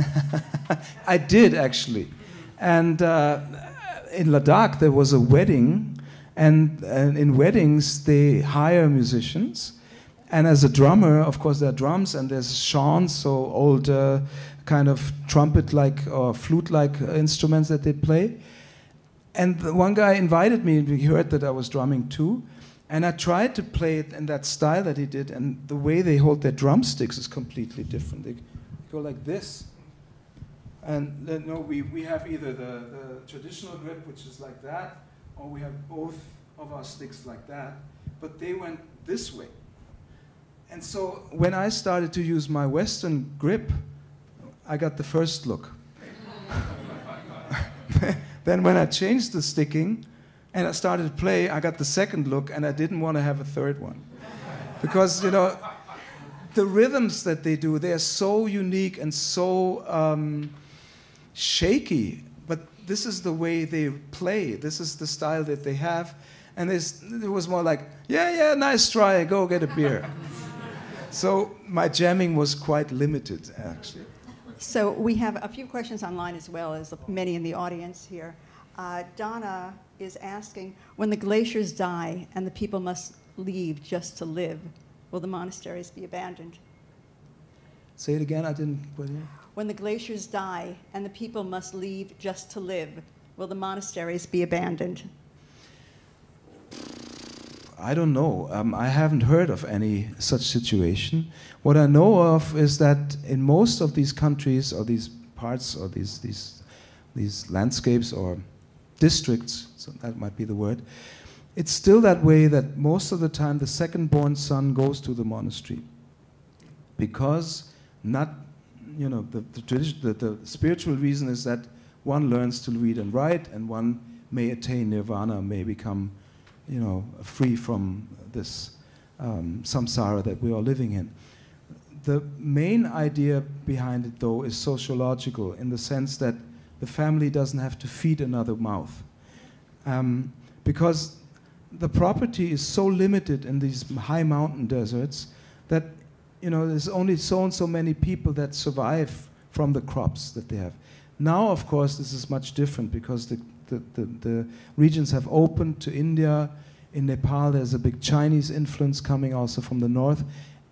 I did actually, and uh, in Ladakh there was a wedding, and, and in weddings they hire musicians, and as a drummer, of course, there are drums and there's shawms, so old uh, kind of trumpet-like or flute-like instruments that they play. And the one guy invited me, and he heard that I was drumming too. And I tried to play it in that style that he did, and the way they hold their drumsticks is completely different. They go like this. And then, no, we, we have either the, the traditional grip, which is like that, or we have both of our sticks like that. But they went this way. And so when I started to use my Western grip, I got the first look. then when I changed the sticking and I started to play, I got the second look and I didn't want to have a third one. Because, you know, the rhythms that they do, they're so unique and so um, shaky. But this is the way they play. This is the style that they have. And it was more like, yeah, yeah, nice try, go get a beer. so my jamming was quite limited, actually. So we have a few questions online as well as many in the audience here. Uh, Donna is asking, when the glaciers die and the people must leave just to live, will the monasteries be abandoned? Say it again, I didn't. When the glaciers die and the people must leave just to live, will the monasteries be abandoned? I don't know. Um, I haven't heard of any such situation. What I know of is that in most of these countries or these parts or these, these, these landscapes or districts, so that might be the word, it's still that way that most of the time the second born son goes to the monastery because not, you know, the, the, tradition, the, the spiritual reason is that one learns to read and write and one may attain nirvana, may become you know, free from this um, samsara that we are living in. The main idea behind it, though, is sociological in the sense that the family doesn't have to feed another mouth. Um, because the property is so limited in these high mountain deserts that you know there's only so and so many people that survive from the crops that they have. Now, of course, this is much different because the the, the, the regions have opened to India. In Nepal, there's a big Chinese influence coming also from the north.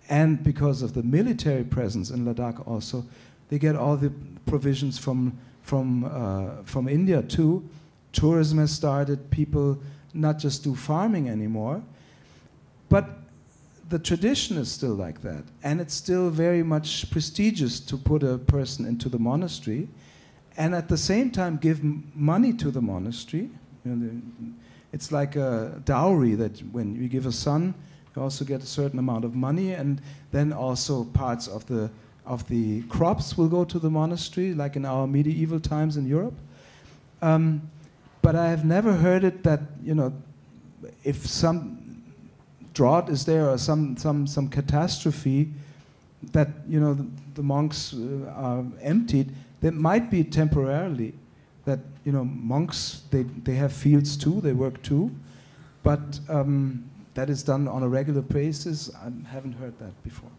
And because of the military presence in Ladakh also, they get all the provisions from, from, uh, from India too. Tourism has started, people not just do farming anymore. But the tradition is still like that. And it's still very much prestigious to put a person into the monastery and at the same time give money to the monastery. You know, it's like a dowry that when you give a son, you also get a certain amount of money, and then also parts of the of the crops will go to the monastery, like in our medieval times in Europe. Um, but I have never heard it that you know, if some drought is there or some some some catastrophe, that you know the, the monks uh, are emptied that might be temporarily that you know monks they, they have fields too they work too but um, that is done on a regular basis. I haven't heard that before.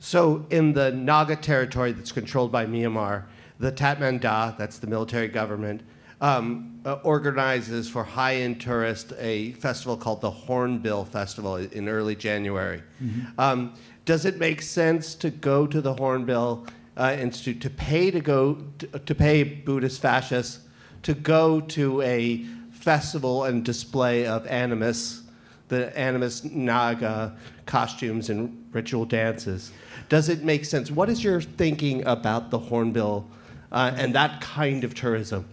So in the naga territory that's controlled by myanmar the tatmadaw that's the military government um, uh, organizes for high-end tourists a festival called the hornbill festival in early january. Mm-hmm. um, does it make sense to go to the hornbill uh, Institute to pay to go to, to, pay Buddhist fascists to go to a festival and display of animus, the animus naga costumes and ritual dances. Does it make sense? What is your thinking about the hornbill uh, and that kind of tourism?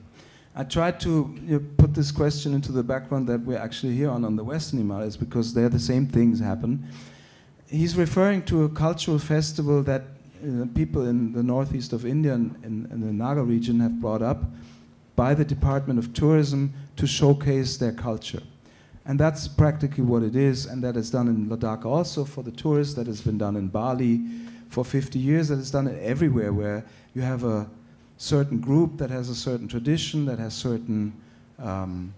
I tried to you know, put this question into the background that we're actually here on on the Western Himalayas because there the same things happen. He's referring to a cultural festival that uh, people in the northeast of India and in, in the Naga region have brought up by the Department of Tourism to showcase their culture. And that's practically what it is, and that is done in Ladakh also for the tourists, that has been done in Bali for 50 years, that is done it everywhere where you have a certain group that has a certain tradition, that has certain um,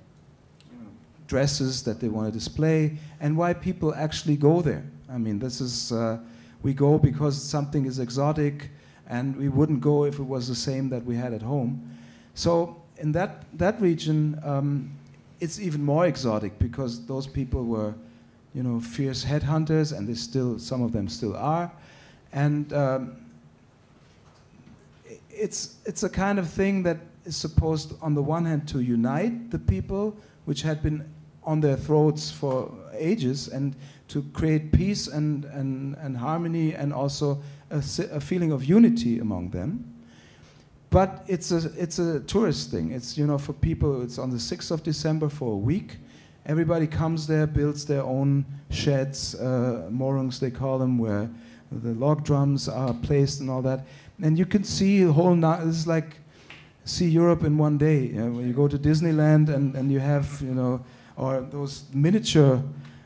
dresses that they want to display, and why people actually go there. I mean, this is, uh, we go because something is exotic, and we wouldn't go if it was the same that we had at home. So in that, that region, um, it's even more exotic because those people were, you know, fierce headhunters, and they still, some of them still are. And um, it's, it's a kind of thing that is supposed, on the one hand, to unite the people, which had been on their throats for ages, and to create peace and, and, and harmony and also a, a feeling of unity among them. But it's a, it's a tourist thing. It's, you know, for people, it's on the 6th of December for a week. Everybody comes there, builds their own sheds, uh, morungs they call them, where the log drums are placed and all that. And you can see the whole, this is like, see Europe in one day. You know, when you go to Disneyland and, and you have, you know, or those miniature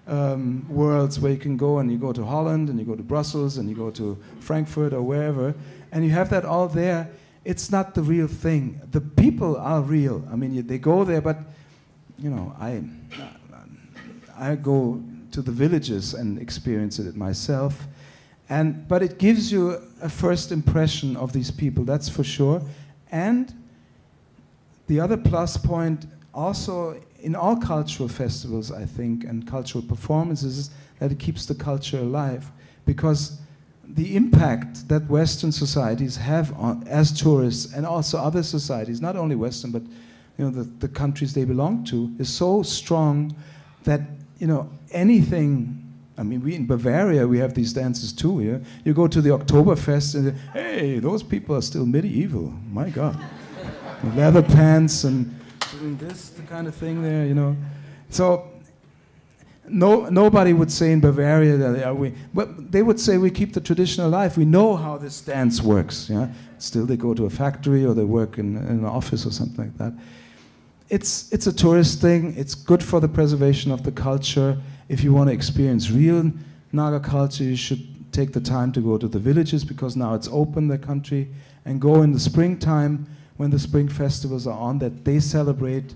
um, worlds where you can go and you go to Holland and you go to Brussels and you go to Frankfurt or wherever, and you have that all there it's not the real thing. The people are real. I mean, they go there, but you know, I I go to the villages and experience it myself, and but it gives you a first impression of these people. That's for sure. And the other plus point, also in all cultural festivals, I think, and cultural performances, that it keeps the culture alive because the impact that Western societies have on, as tourists and also other societies, not only Western, but you know, the, the countries they belong to, is so strong that you know, anything I mean, we in Bavaria we have these dances too. Yeah, you go to the Oktoberfest and hey, those people are still medieval. My God, leather pants and doing this, the kind of thing there. You know, so no, nobody would say in Bavaria that uh, we, but they would say we keep the tradition alive. We know how this dance works. Yeah? Still, they go to a factory or they work in, in an office or something like that. It's, it's a tourist thing. It's good for the preservation of the culture. If you want to experience real Naga culture, you should take the time to go to the villages because now it's open, the country, and go in the springtime when the spring festivals are on, that they celebrate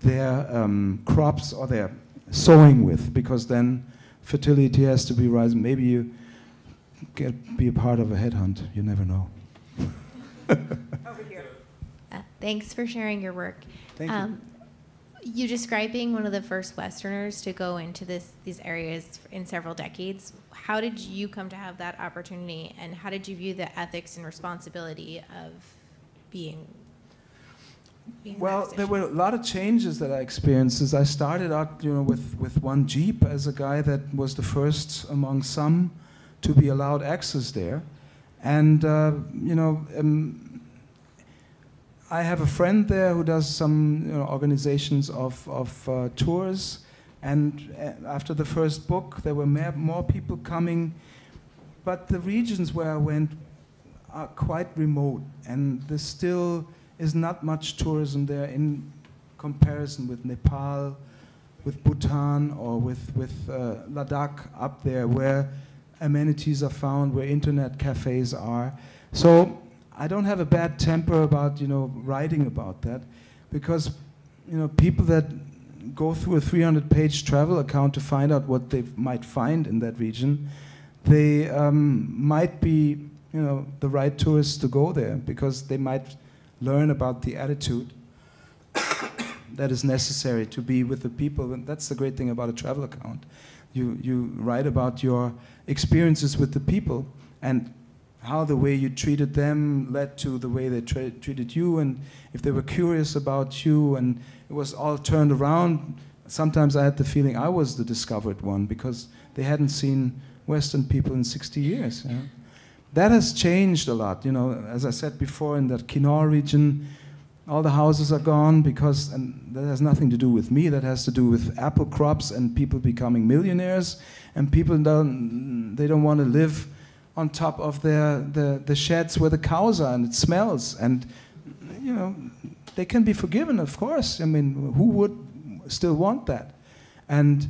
their um, crops or their sowing with, because then fertility has to be rising. Maybe you get be a part of a headhunt. You never know. Over here. Uh, thanks for sharing your work. Thank um, you. You described being one of the first Westerners to go into this, these areas in several decades. How did you come to have that opportunity, and how did you view the ethics and responsibility of being well, there were a lot of changes that I experienced. As I started out, you know, with, with one Jeep as a guy that was the first among some to be allowed access there. And, uh, you know, um, I have a friend there who does some you know, organizations of, of uh, tours. And uh, after the first book, there were more people coming. But the regions where I went are quite remote. And there's still is not much tourism there in comparison with Nepal, with Bhutan, or with, with uh, Ladakh up there, where amenities are found, where internet cafes are. So I don't have a bad temper about you know writing about that, because you know people that go through a 300-page travel account to find out what they might find in that region, they um, might be you know the right tourists to go there because they might learn about the attitude that is necessary to be with the people. And that's the great thing about a travel account. You, you write about your experiences with the people and how the way you treated them led to the way they tra- treated you, and if they were curious about you, and it was all turned around. Sometimes I had the feeling I was the discovered one because they hadn't seen Western people in 60 years. That has changed a lot. You know, as I said before, in that Kinnaur region, all the houses are gone because, and that has nothing to do with me. That has to do with apple crops and people becoming millionaires, and people don't, they don't want to live on top of their the, the sheds where the cows are and it smells and you know they can be forgiven of course i mean who would still want that and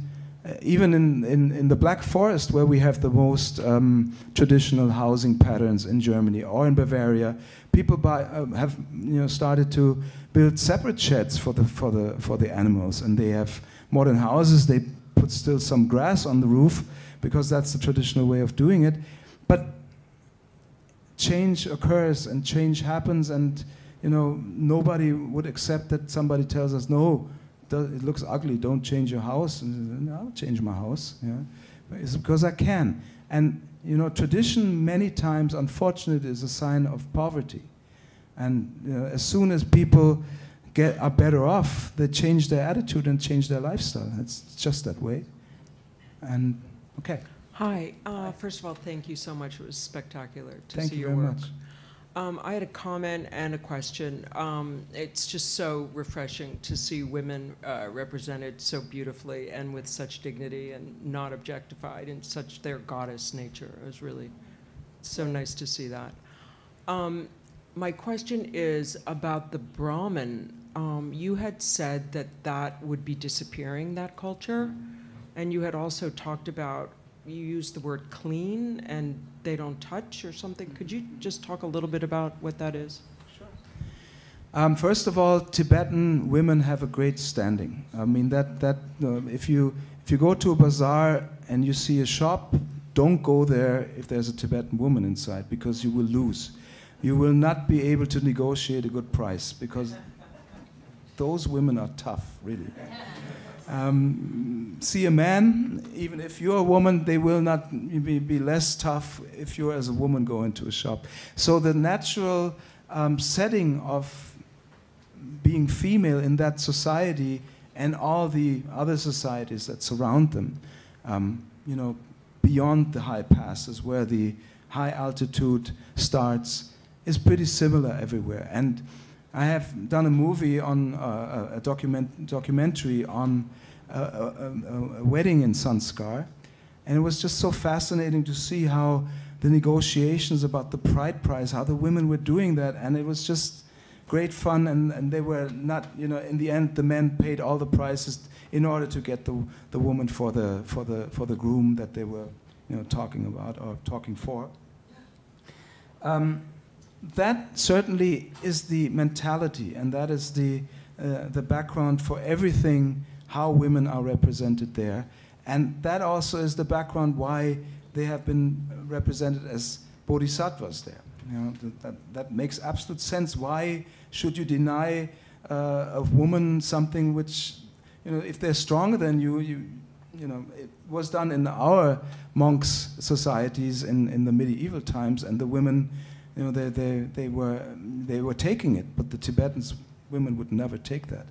even in, in, in the black forest where we have the most um, traditional housing patterns in germany or in bavaria people buy, uh, have you know started to build separate sheds for the for the for the animals. And they have modern houses. They put still some grass on the roof because that's the traditional way of doing it. But change occurs and change happens. And you know nobody would accept that somebody tells us no it looks ugly don't change your house and i'll change my house yeah it's because i can and you know tradition many times unfortunately is a sign of poverty and you know, as soon as people get are better off they change their attitude and change their lifestyle it's just that way and okay Hi. Uh, first of all, thank you so much. It was spectacular to Thank see you your very work. much. Um, I had a comment and a question. Um, it's just so refreshing to see women uh, represented so beautifully and with such dignity and not objectified in such their goddess nature. It was really so nice to see that. Um, my question is about the Brahmin. Um, you had said that that would be disappearing, that culture, and you had also talked about you use the word clean and they don't touch or something. Could you just talk a little bit about what that is? Um, first of all, Tibetan women have a great standing. I mean that that uh, if you if you go to a bazaar and you see a shop, don't go there if there's a Tibetan woman inside because you will lose. You will not be able to negotiate a good price because those women are tough, really. Um, see a man, even if you're a woman, they will not be, be less tough if you as a woman go into a shop. So the natural um, setting of being female in that society and all the other societies that surround them, um, you know, beyond the high passes where the high altitude starts, is pretty similar everywhere. And I have done a movie on uh, a document, documentary on a, a, a, wedding in Zanskar, and it was just so fascinating to see how the negotiations about the pride prize, how the women were doing that, and it was just great fun. And, and they were not, you know, in the end, the men paid all the prices in order to get the, the woman for the, for, the, for the groom that they were, you know, talking about or talking for. Um, that certainly is the mentality, and that is the, uh, the background for everything how women are represented there. And that also is the background why they have been represented as bodhisattvas there. You know, that, that makes absolute sense. Why should you deny uh, a woman something which, you know, if they're stronger than you, you, you know, it was done in our monks' societies in, in the medieval times, and the women, you know, they, they, they, were, they were taking it, but the Tibetans, women would never take that.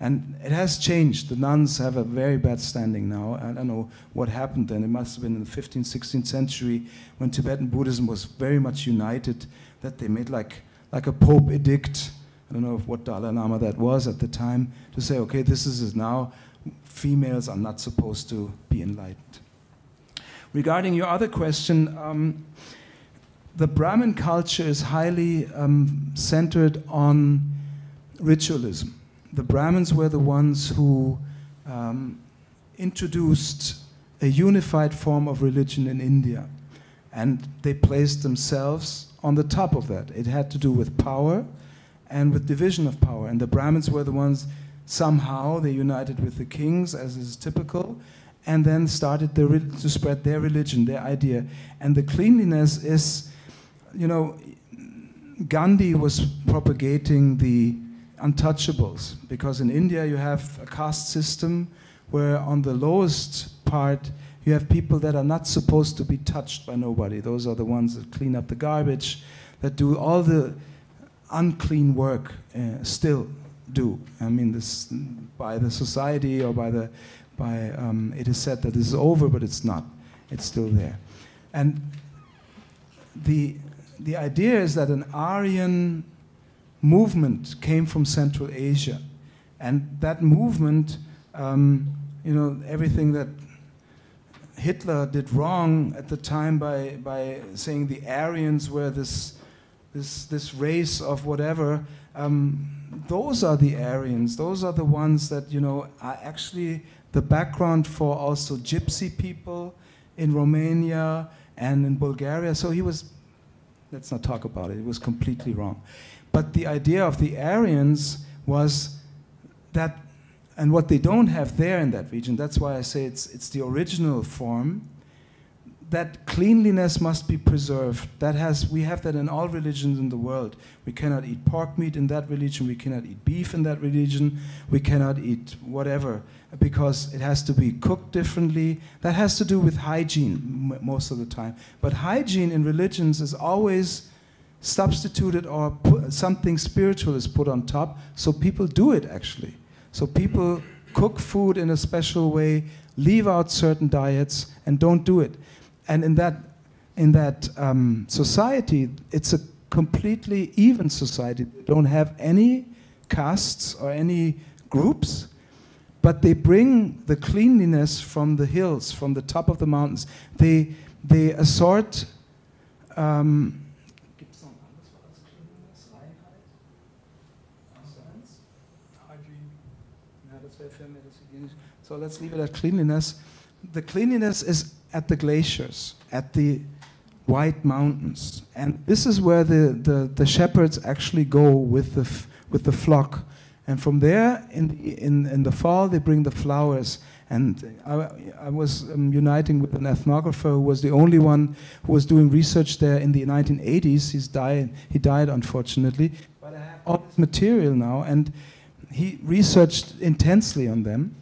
And it has changed. The nuns have a very bad standing now. I don't know what happened then. It must have been in the 15th, 16th century when Tibetan Buddhism was very much united that they made like, like a Pope edict. I don't know what Dalai Lama that was at the time to say, okay, this is now. Females are not supposed to be enlightened. Regarding your other question, um, the Brahmin culture is highly um, centered on ritualism the Brahmins were the ones who um, introduced a unified form of religion in India. And they placed themselves on the top of that. It had to do with power and with division of power. And the Brahmins were the ones, somehow, they united with the kings, as is typical, and then started to spread their religion, their idea. And the cleanliness is, you know, Gandhi was propagating the untouchables because in India you have a caste system where on the lowest part you have people that are not supposed to be touched by nobody. Those are the ones that clean up the garbage, that do all the unclean work uh, still do. I mean, this by the society or by the by um, it is said that this is over, but it's not. It's still there, and the the idea is that an Aryan movement came from Central Asia. And that movement, um, you know, everything that Hitler did wrong at the time by, by saying the Aryans were this, this, this race of whatever. Um, those are the Aryans. Those are the ones that, you know, are actually the background for also gypsy people in Romania and in Bulgaria. So he was, let's not talk about it, it was completely wrong. But the idea of the Aryans was that, and what they don't have there in that region, that's why I say it's, it's the original form, that cleanliness must be preserved. That has, we have that in all religions in the world. We cannot eat pork meat in that religion, we cannot eat beef in that religion, we cannot eat whatever, because it has to be cooked differently. That has to do with hygiene most of the time. But hygiene in religions is always substituted or something spiritual is put on top, so people do it actually. So people cook food in a special way, leave out certain diets, and don't do it. And in that, in that um, society, it's a completely even society. They don't have any castes or any groups, but they bring the cleanliness from the hills, from the top of the mountains. They, they assort. Um, So let's leave it at cleanliness. The cleanliness is at the glaciers, at the White Mountains. And this is where the, the, the shepherds actually go with the, with the flock. And from there, in the, in, in the fall, they bring the flowers. And I, I was um, uniting with an ethnographer who was the only one who was doing research there in the 1980s. He's died, he died, unfortunately. But I have all this material now, and he researched intensely on them.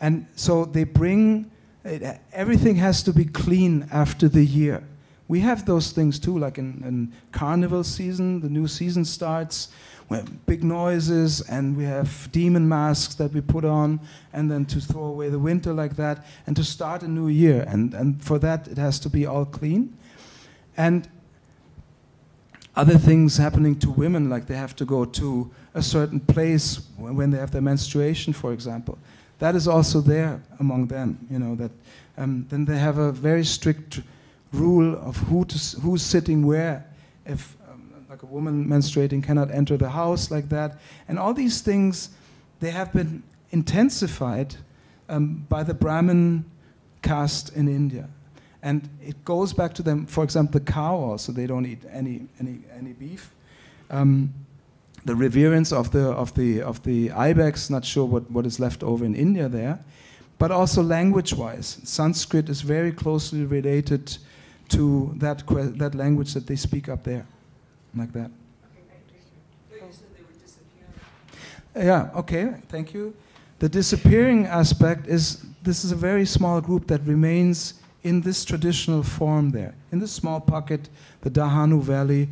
And so they bring, it, everything has to be clean after the year. We have those things too, like in, in carnival season, the new season starts, we have big noises, and we have demon masks that we put on, and then to throw away the winter like that, and to start a new year. And, and for that, it has to be all clean. And other things happening to women, like they have to go to a certain place when they have their menstruation, for example that is also there among them. You know that. Um, then they have a very strict rule of who to, who's sitting where. If um, like a woman menstruating cannot enter the house like that, and all these things, they have been intensified um, by the Brahmin caste in India. And it goes back to them, for example, the cow also, they don't eat any, any, any beef. Um, the reverence of the of the of the ibex. Not sure what, what is left over in India there, but also language-wise, Sanskrit is very closely related to that that language that they speak up there, like that. Yeah. Okay. Thank you. The disappearing aspect is this is a very small group that remains in this traditional form there, in this small pocket, the Dahanu Valley,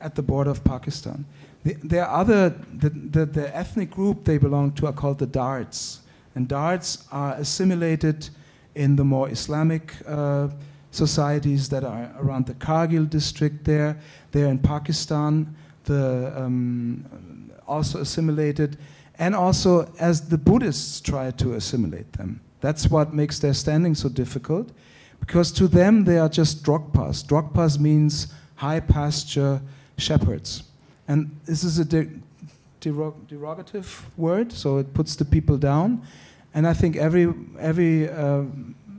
at the border of Pakistan. The, there are other, the, the, the, ethnic group they belong to are called the Dards. And Dards are assimilated in the more Islamic uh, societies that are around the Kargil district there. They're in Pakistan, the, um, also assimilated, and also as the Buddhists try to assimilate them. That's what makes their standing so difficult, because to them they are just drogpas. Drogpas means high pasture shepherds. And this is a de derog derogative word, so it puts the people down. And I think every, every uh,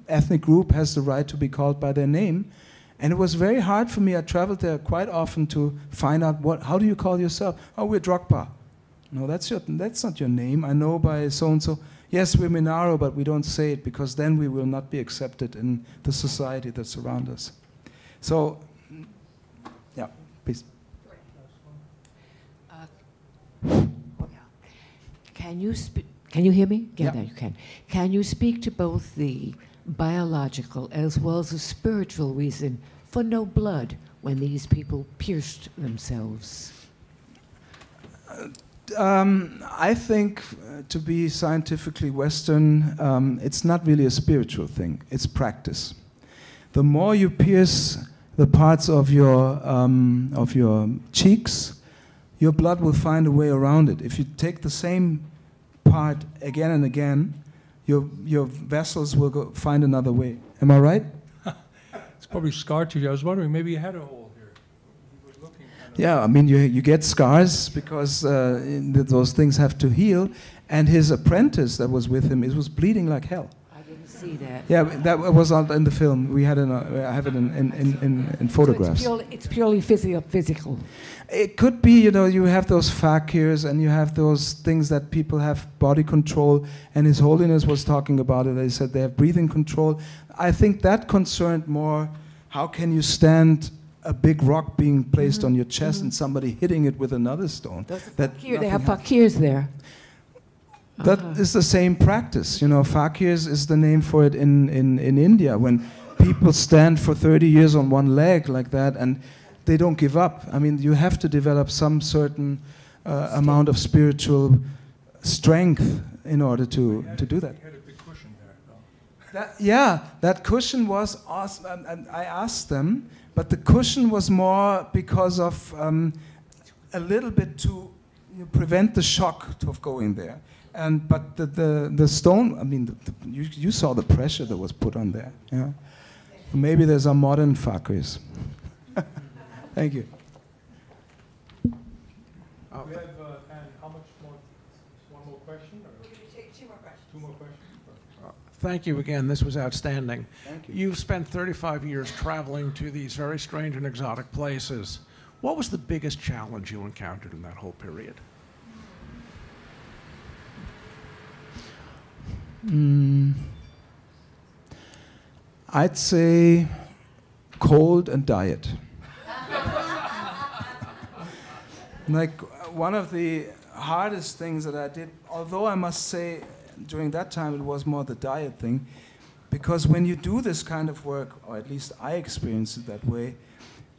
ethnic group has the right to be called by their name. And it was very hard for me. I traveled there quite often to find out what, how do you call yourself? Oh, we're Drogpa. No, that's, your, that's not your name. I know by so and so. Yes, we're Minaro, but we don't say it because then we will not be accepted in the society that's around us. So, yeah, please. Can you speak? Can you hear me? Yeah, there you can. Can you speak to both the biological as well as a spiritual reason for no blood when these people pierced themselves? Uh, um, I think, uh, to be scientifically Western, um, it's not really a spiritual thing, it's practice. The more you pierce the parts of your, um, of your cheeks, your blood will find a way around it. If you take the same part again and again, your your vessels will go find another way. Am I right? It's probably scar tissue. I was wondering, maybe you had a hole here. He was looking kind of- Yeah, I mean, you, you get scars because uh, those things have to heal. And his apprentice that was with him, it was bleeding like hell. See that. Yeah, that was on in the film. We had it. Uh, I have it in in, in, in, in So photographs. it's purely, it's purely physio- physical. It could be, you know, you have those fakirs and you have those things that people have body control. And His Holiness was talking about it. They said they have breathing control. I think that concerned more how can you stand a big rock being placed on your chest and somebody hitting it with another stone? Those That fakir- they have fakirs there. That Uh-huh. is the same practice. You know, fakirs is the name for it in, in, in India when people stand for 30 years on one leg like that and they don't give up. I mean, you have to develop some certain uh, amount of spiritual strength in order to, to do that. You had a big cushion there. though. That, yeah, that cushion was awesome. And, and I asked them, but the cushion was more because of um, a little bit to you know, prevent the shock of going there. And but the the, the stone, I mean, the, the, you, you saw the pressure that was put on there. Yeah, maybe there's a modern fakirs. Thank you. We have, uh, and how much more? One more question? Or? Two more questions? Thank you again. This was outstanding. Thank you. You've spent 35 years traveling to these very strange and exotic places. What was the biggest challenge you encountered in that whole period? Mm, I'd say cold and diet. like one of the hardest things that I did, although I must say during that time it was more the diet thing, because when you do this kind of work, or at least I experienced it that way,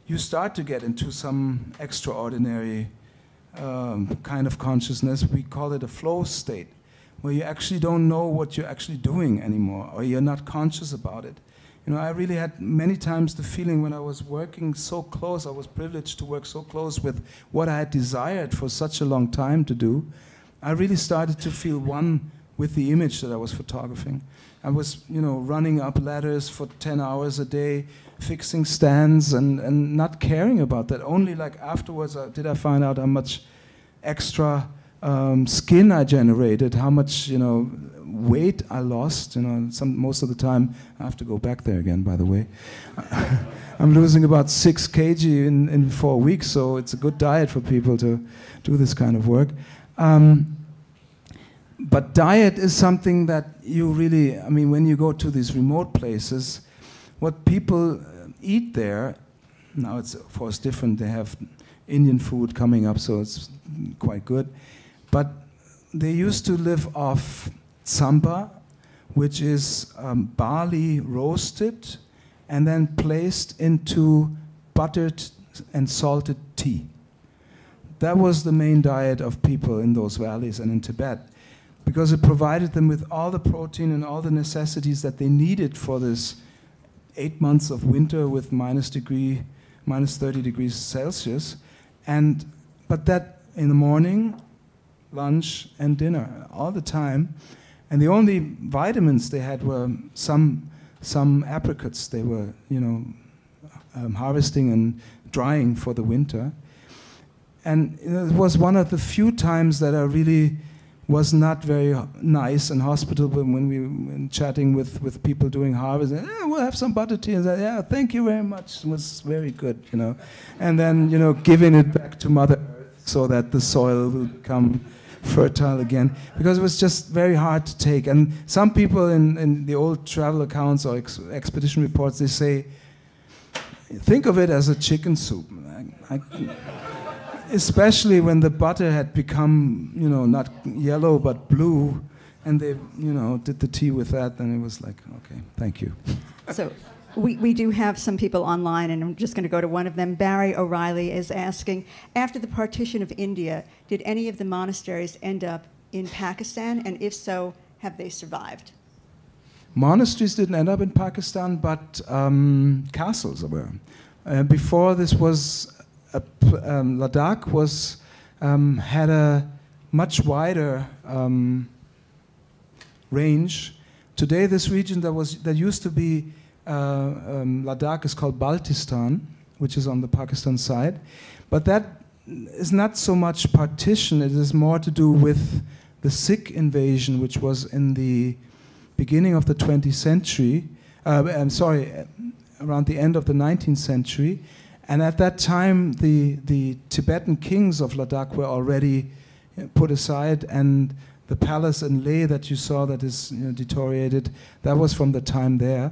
you start to get into some extraordinary um, kind of consciousness. We call it a flow state, where you actually don't know what you're actually doing anymore, or you're not conscious about it. You know, I really had many times the feeling when I was working so close, I was privileged to work so close with what I had desired for such a long time to do. I really started to feel one with the image that I was photographing. I was, you know, running up ladders for 10 hours a day, fixing stands and, and not caring about that. Only like afterwards uh, did I find out how much extra um, skin I generated, how much, you know, weight I lost. You know, some, most of the time I have to go back there again, by the way. I'm losing about six kg in, in four weeks, so it's a good diet for people to do this kind of work. Um, but diet is something that you really, I mean, when you go to these remote places, what people uh, eat there, now it's of course different. They have Indian food coming up, so it's quite good. But they used to live off tsamba, which is um, barley roasted and then placed into buttered and salted tea. That was the main diet of people in those valleys and in Tibet because it provided them with all the protein and all the necessities that they needed for this eight months of winter with minus degree, minus 30 degrees Celsius. And, but that in the morning, lunch, and dinner, all the time. And the only vitamins they had were some, some apricots they were, you know, um, harvesting and drying for the winter. And it was one of the few times that I really was not very nice and hospitable when we were chatting with, with people doing harvest. Eh, we'll have some butter tea. And yeah, thank you very much. It was very good, you know. And then, you know, giving it back to Mother Earth so that the soil will become fertile again. Because it was just very hard to take. And some people in, in the old travel accounts or ex- expedition reports, they say, think of it as a chicken soup. I, I, especially when the butter had become, you know, not yellow but blue, and they, you know, did the tea with that, then it was like, okay, thank you. So we, we do have some people online, and I'm just going to go to one of them. Barry O'Reilly is asking After the partition of India, did any of the monasteries end up in Pakistan? And if so, have they survived? Monasteries didn't end up in Pakistan, but um, castles were. Uh, before this was, a, um, Ladakh was um, had a much wider um, range. Today, this region that was that used to be uh, um, Ladakh is called Baltistan, which is on the Pakistan side, but that is not so much partition. It is more to do with the Sikh invasion, which was in the beginning of the 20th century. Uh, I'm sorry, around the end of the 19th century, and at that time, the the Tibetan kings of Ladakh were already put aside, and the palace in Leh that you saw that is you know, deteriorated, that was from the time there.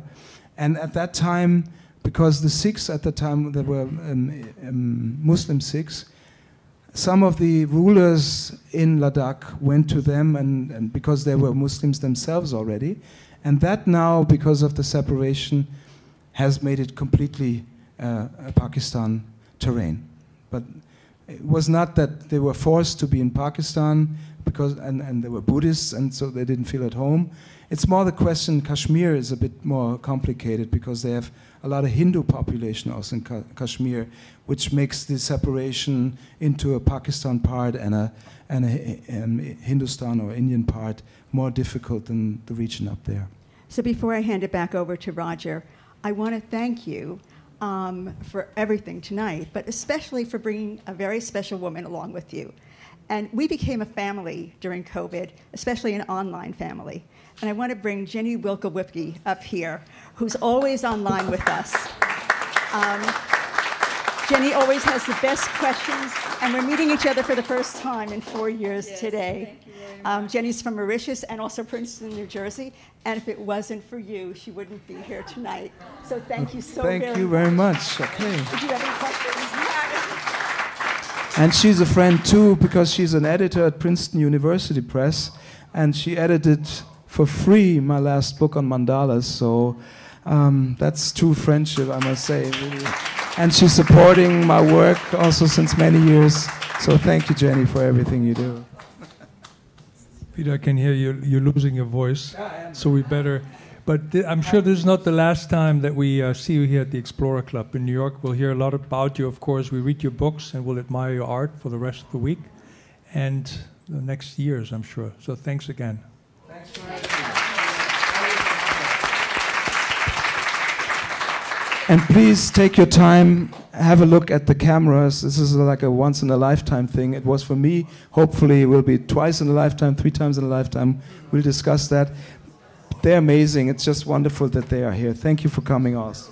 And at that time, because the Sikhs at the time, there were um, um, Muslim Sikhs, some of the rulers in Ladakh went to them, and, and because they were Muslims themselves already. And that now, because of the separation, has made it completely uh, Pakistan terrain. But it was not that they were forced to be in Pakistan because and, and they were Buddhists and so they didn't feel at home. It's more the question Kashmir is a bit more complicated because they have a lot of Hindu population also in Ka Kashmir, which makes the separation into a Pakistan part and a and a, um, Hindustan or Indian part more difficult than the region up there. So before I hand it back over to Roger, I want to thank you um, for everything tonight, but especially for bringing a very special woman along with you. And we became a family during COVID, especially an online family. And I want to bring Jenny Wilke up here, who's always online with us. Um, Jenny always has the best questions, and we're meeting each other for the first time in four years yes, today. Um, Jenny's from Mauritius and also Princeton, New Jersey, and if it wasn't for you, she wouldn't be here tonight. So thank you so thank very you very much. Okay. Did you have any questions? And she's a friend too because she's an editor at Princeton University Press, and she edited for free my last book on mandalas. So um, that's true friendship, I must say. Really. And she's supporting my work also since many years. So thank you, Jenny, for everything you do. Peter, I can hear you. You're losing your voice, so we better. But th- I'm sure this is not the last time that we uh, see you here at the Explorer Club in New York. We'll hear a lot about you, of course. We read your books and we'll admire your art for the rest of the week and the next years, I'm sure. So thanks again. Thanks And please take your time, have a look at the cameras. This is like a once in a lifetime thing. It was for me. Hopefully, it will be twice in a lifetime, three times in a lifetime. We'll discuss that. They're amazing. It's just wonderful that they are here. Thank you for coming also.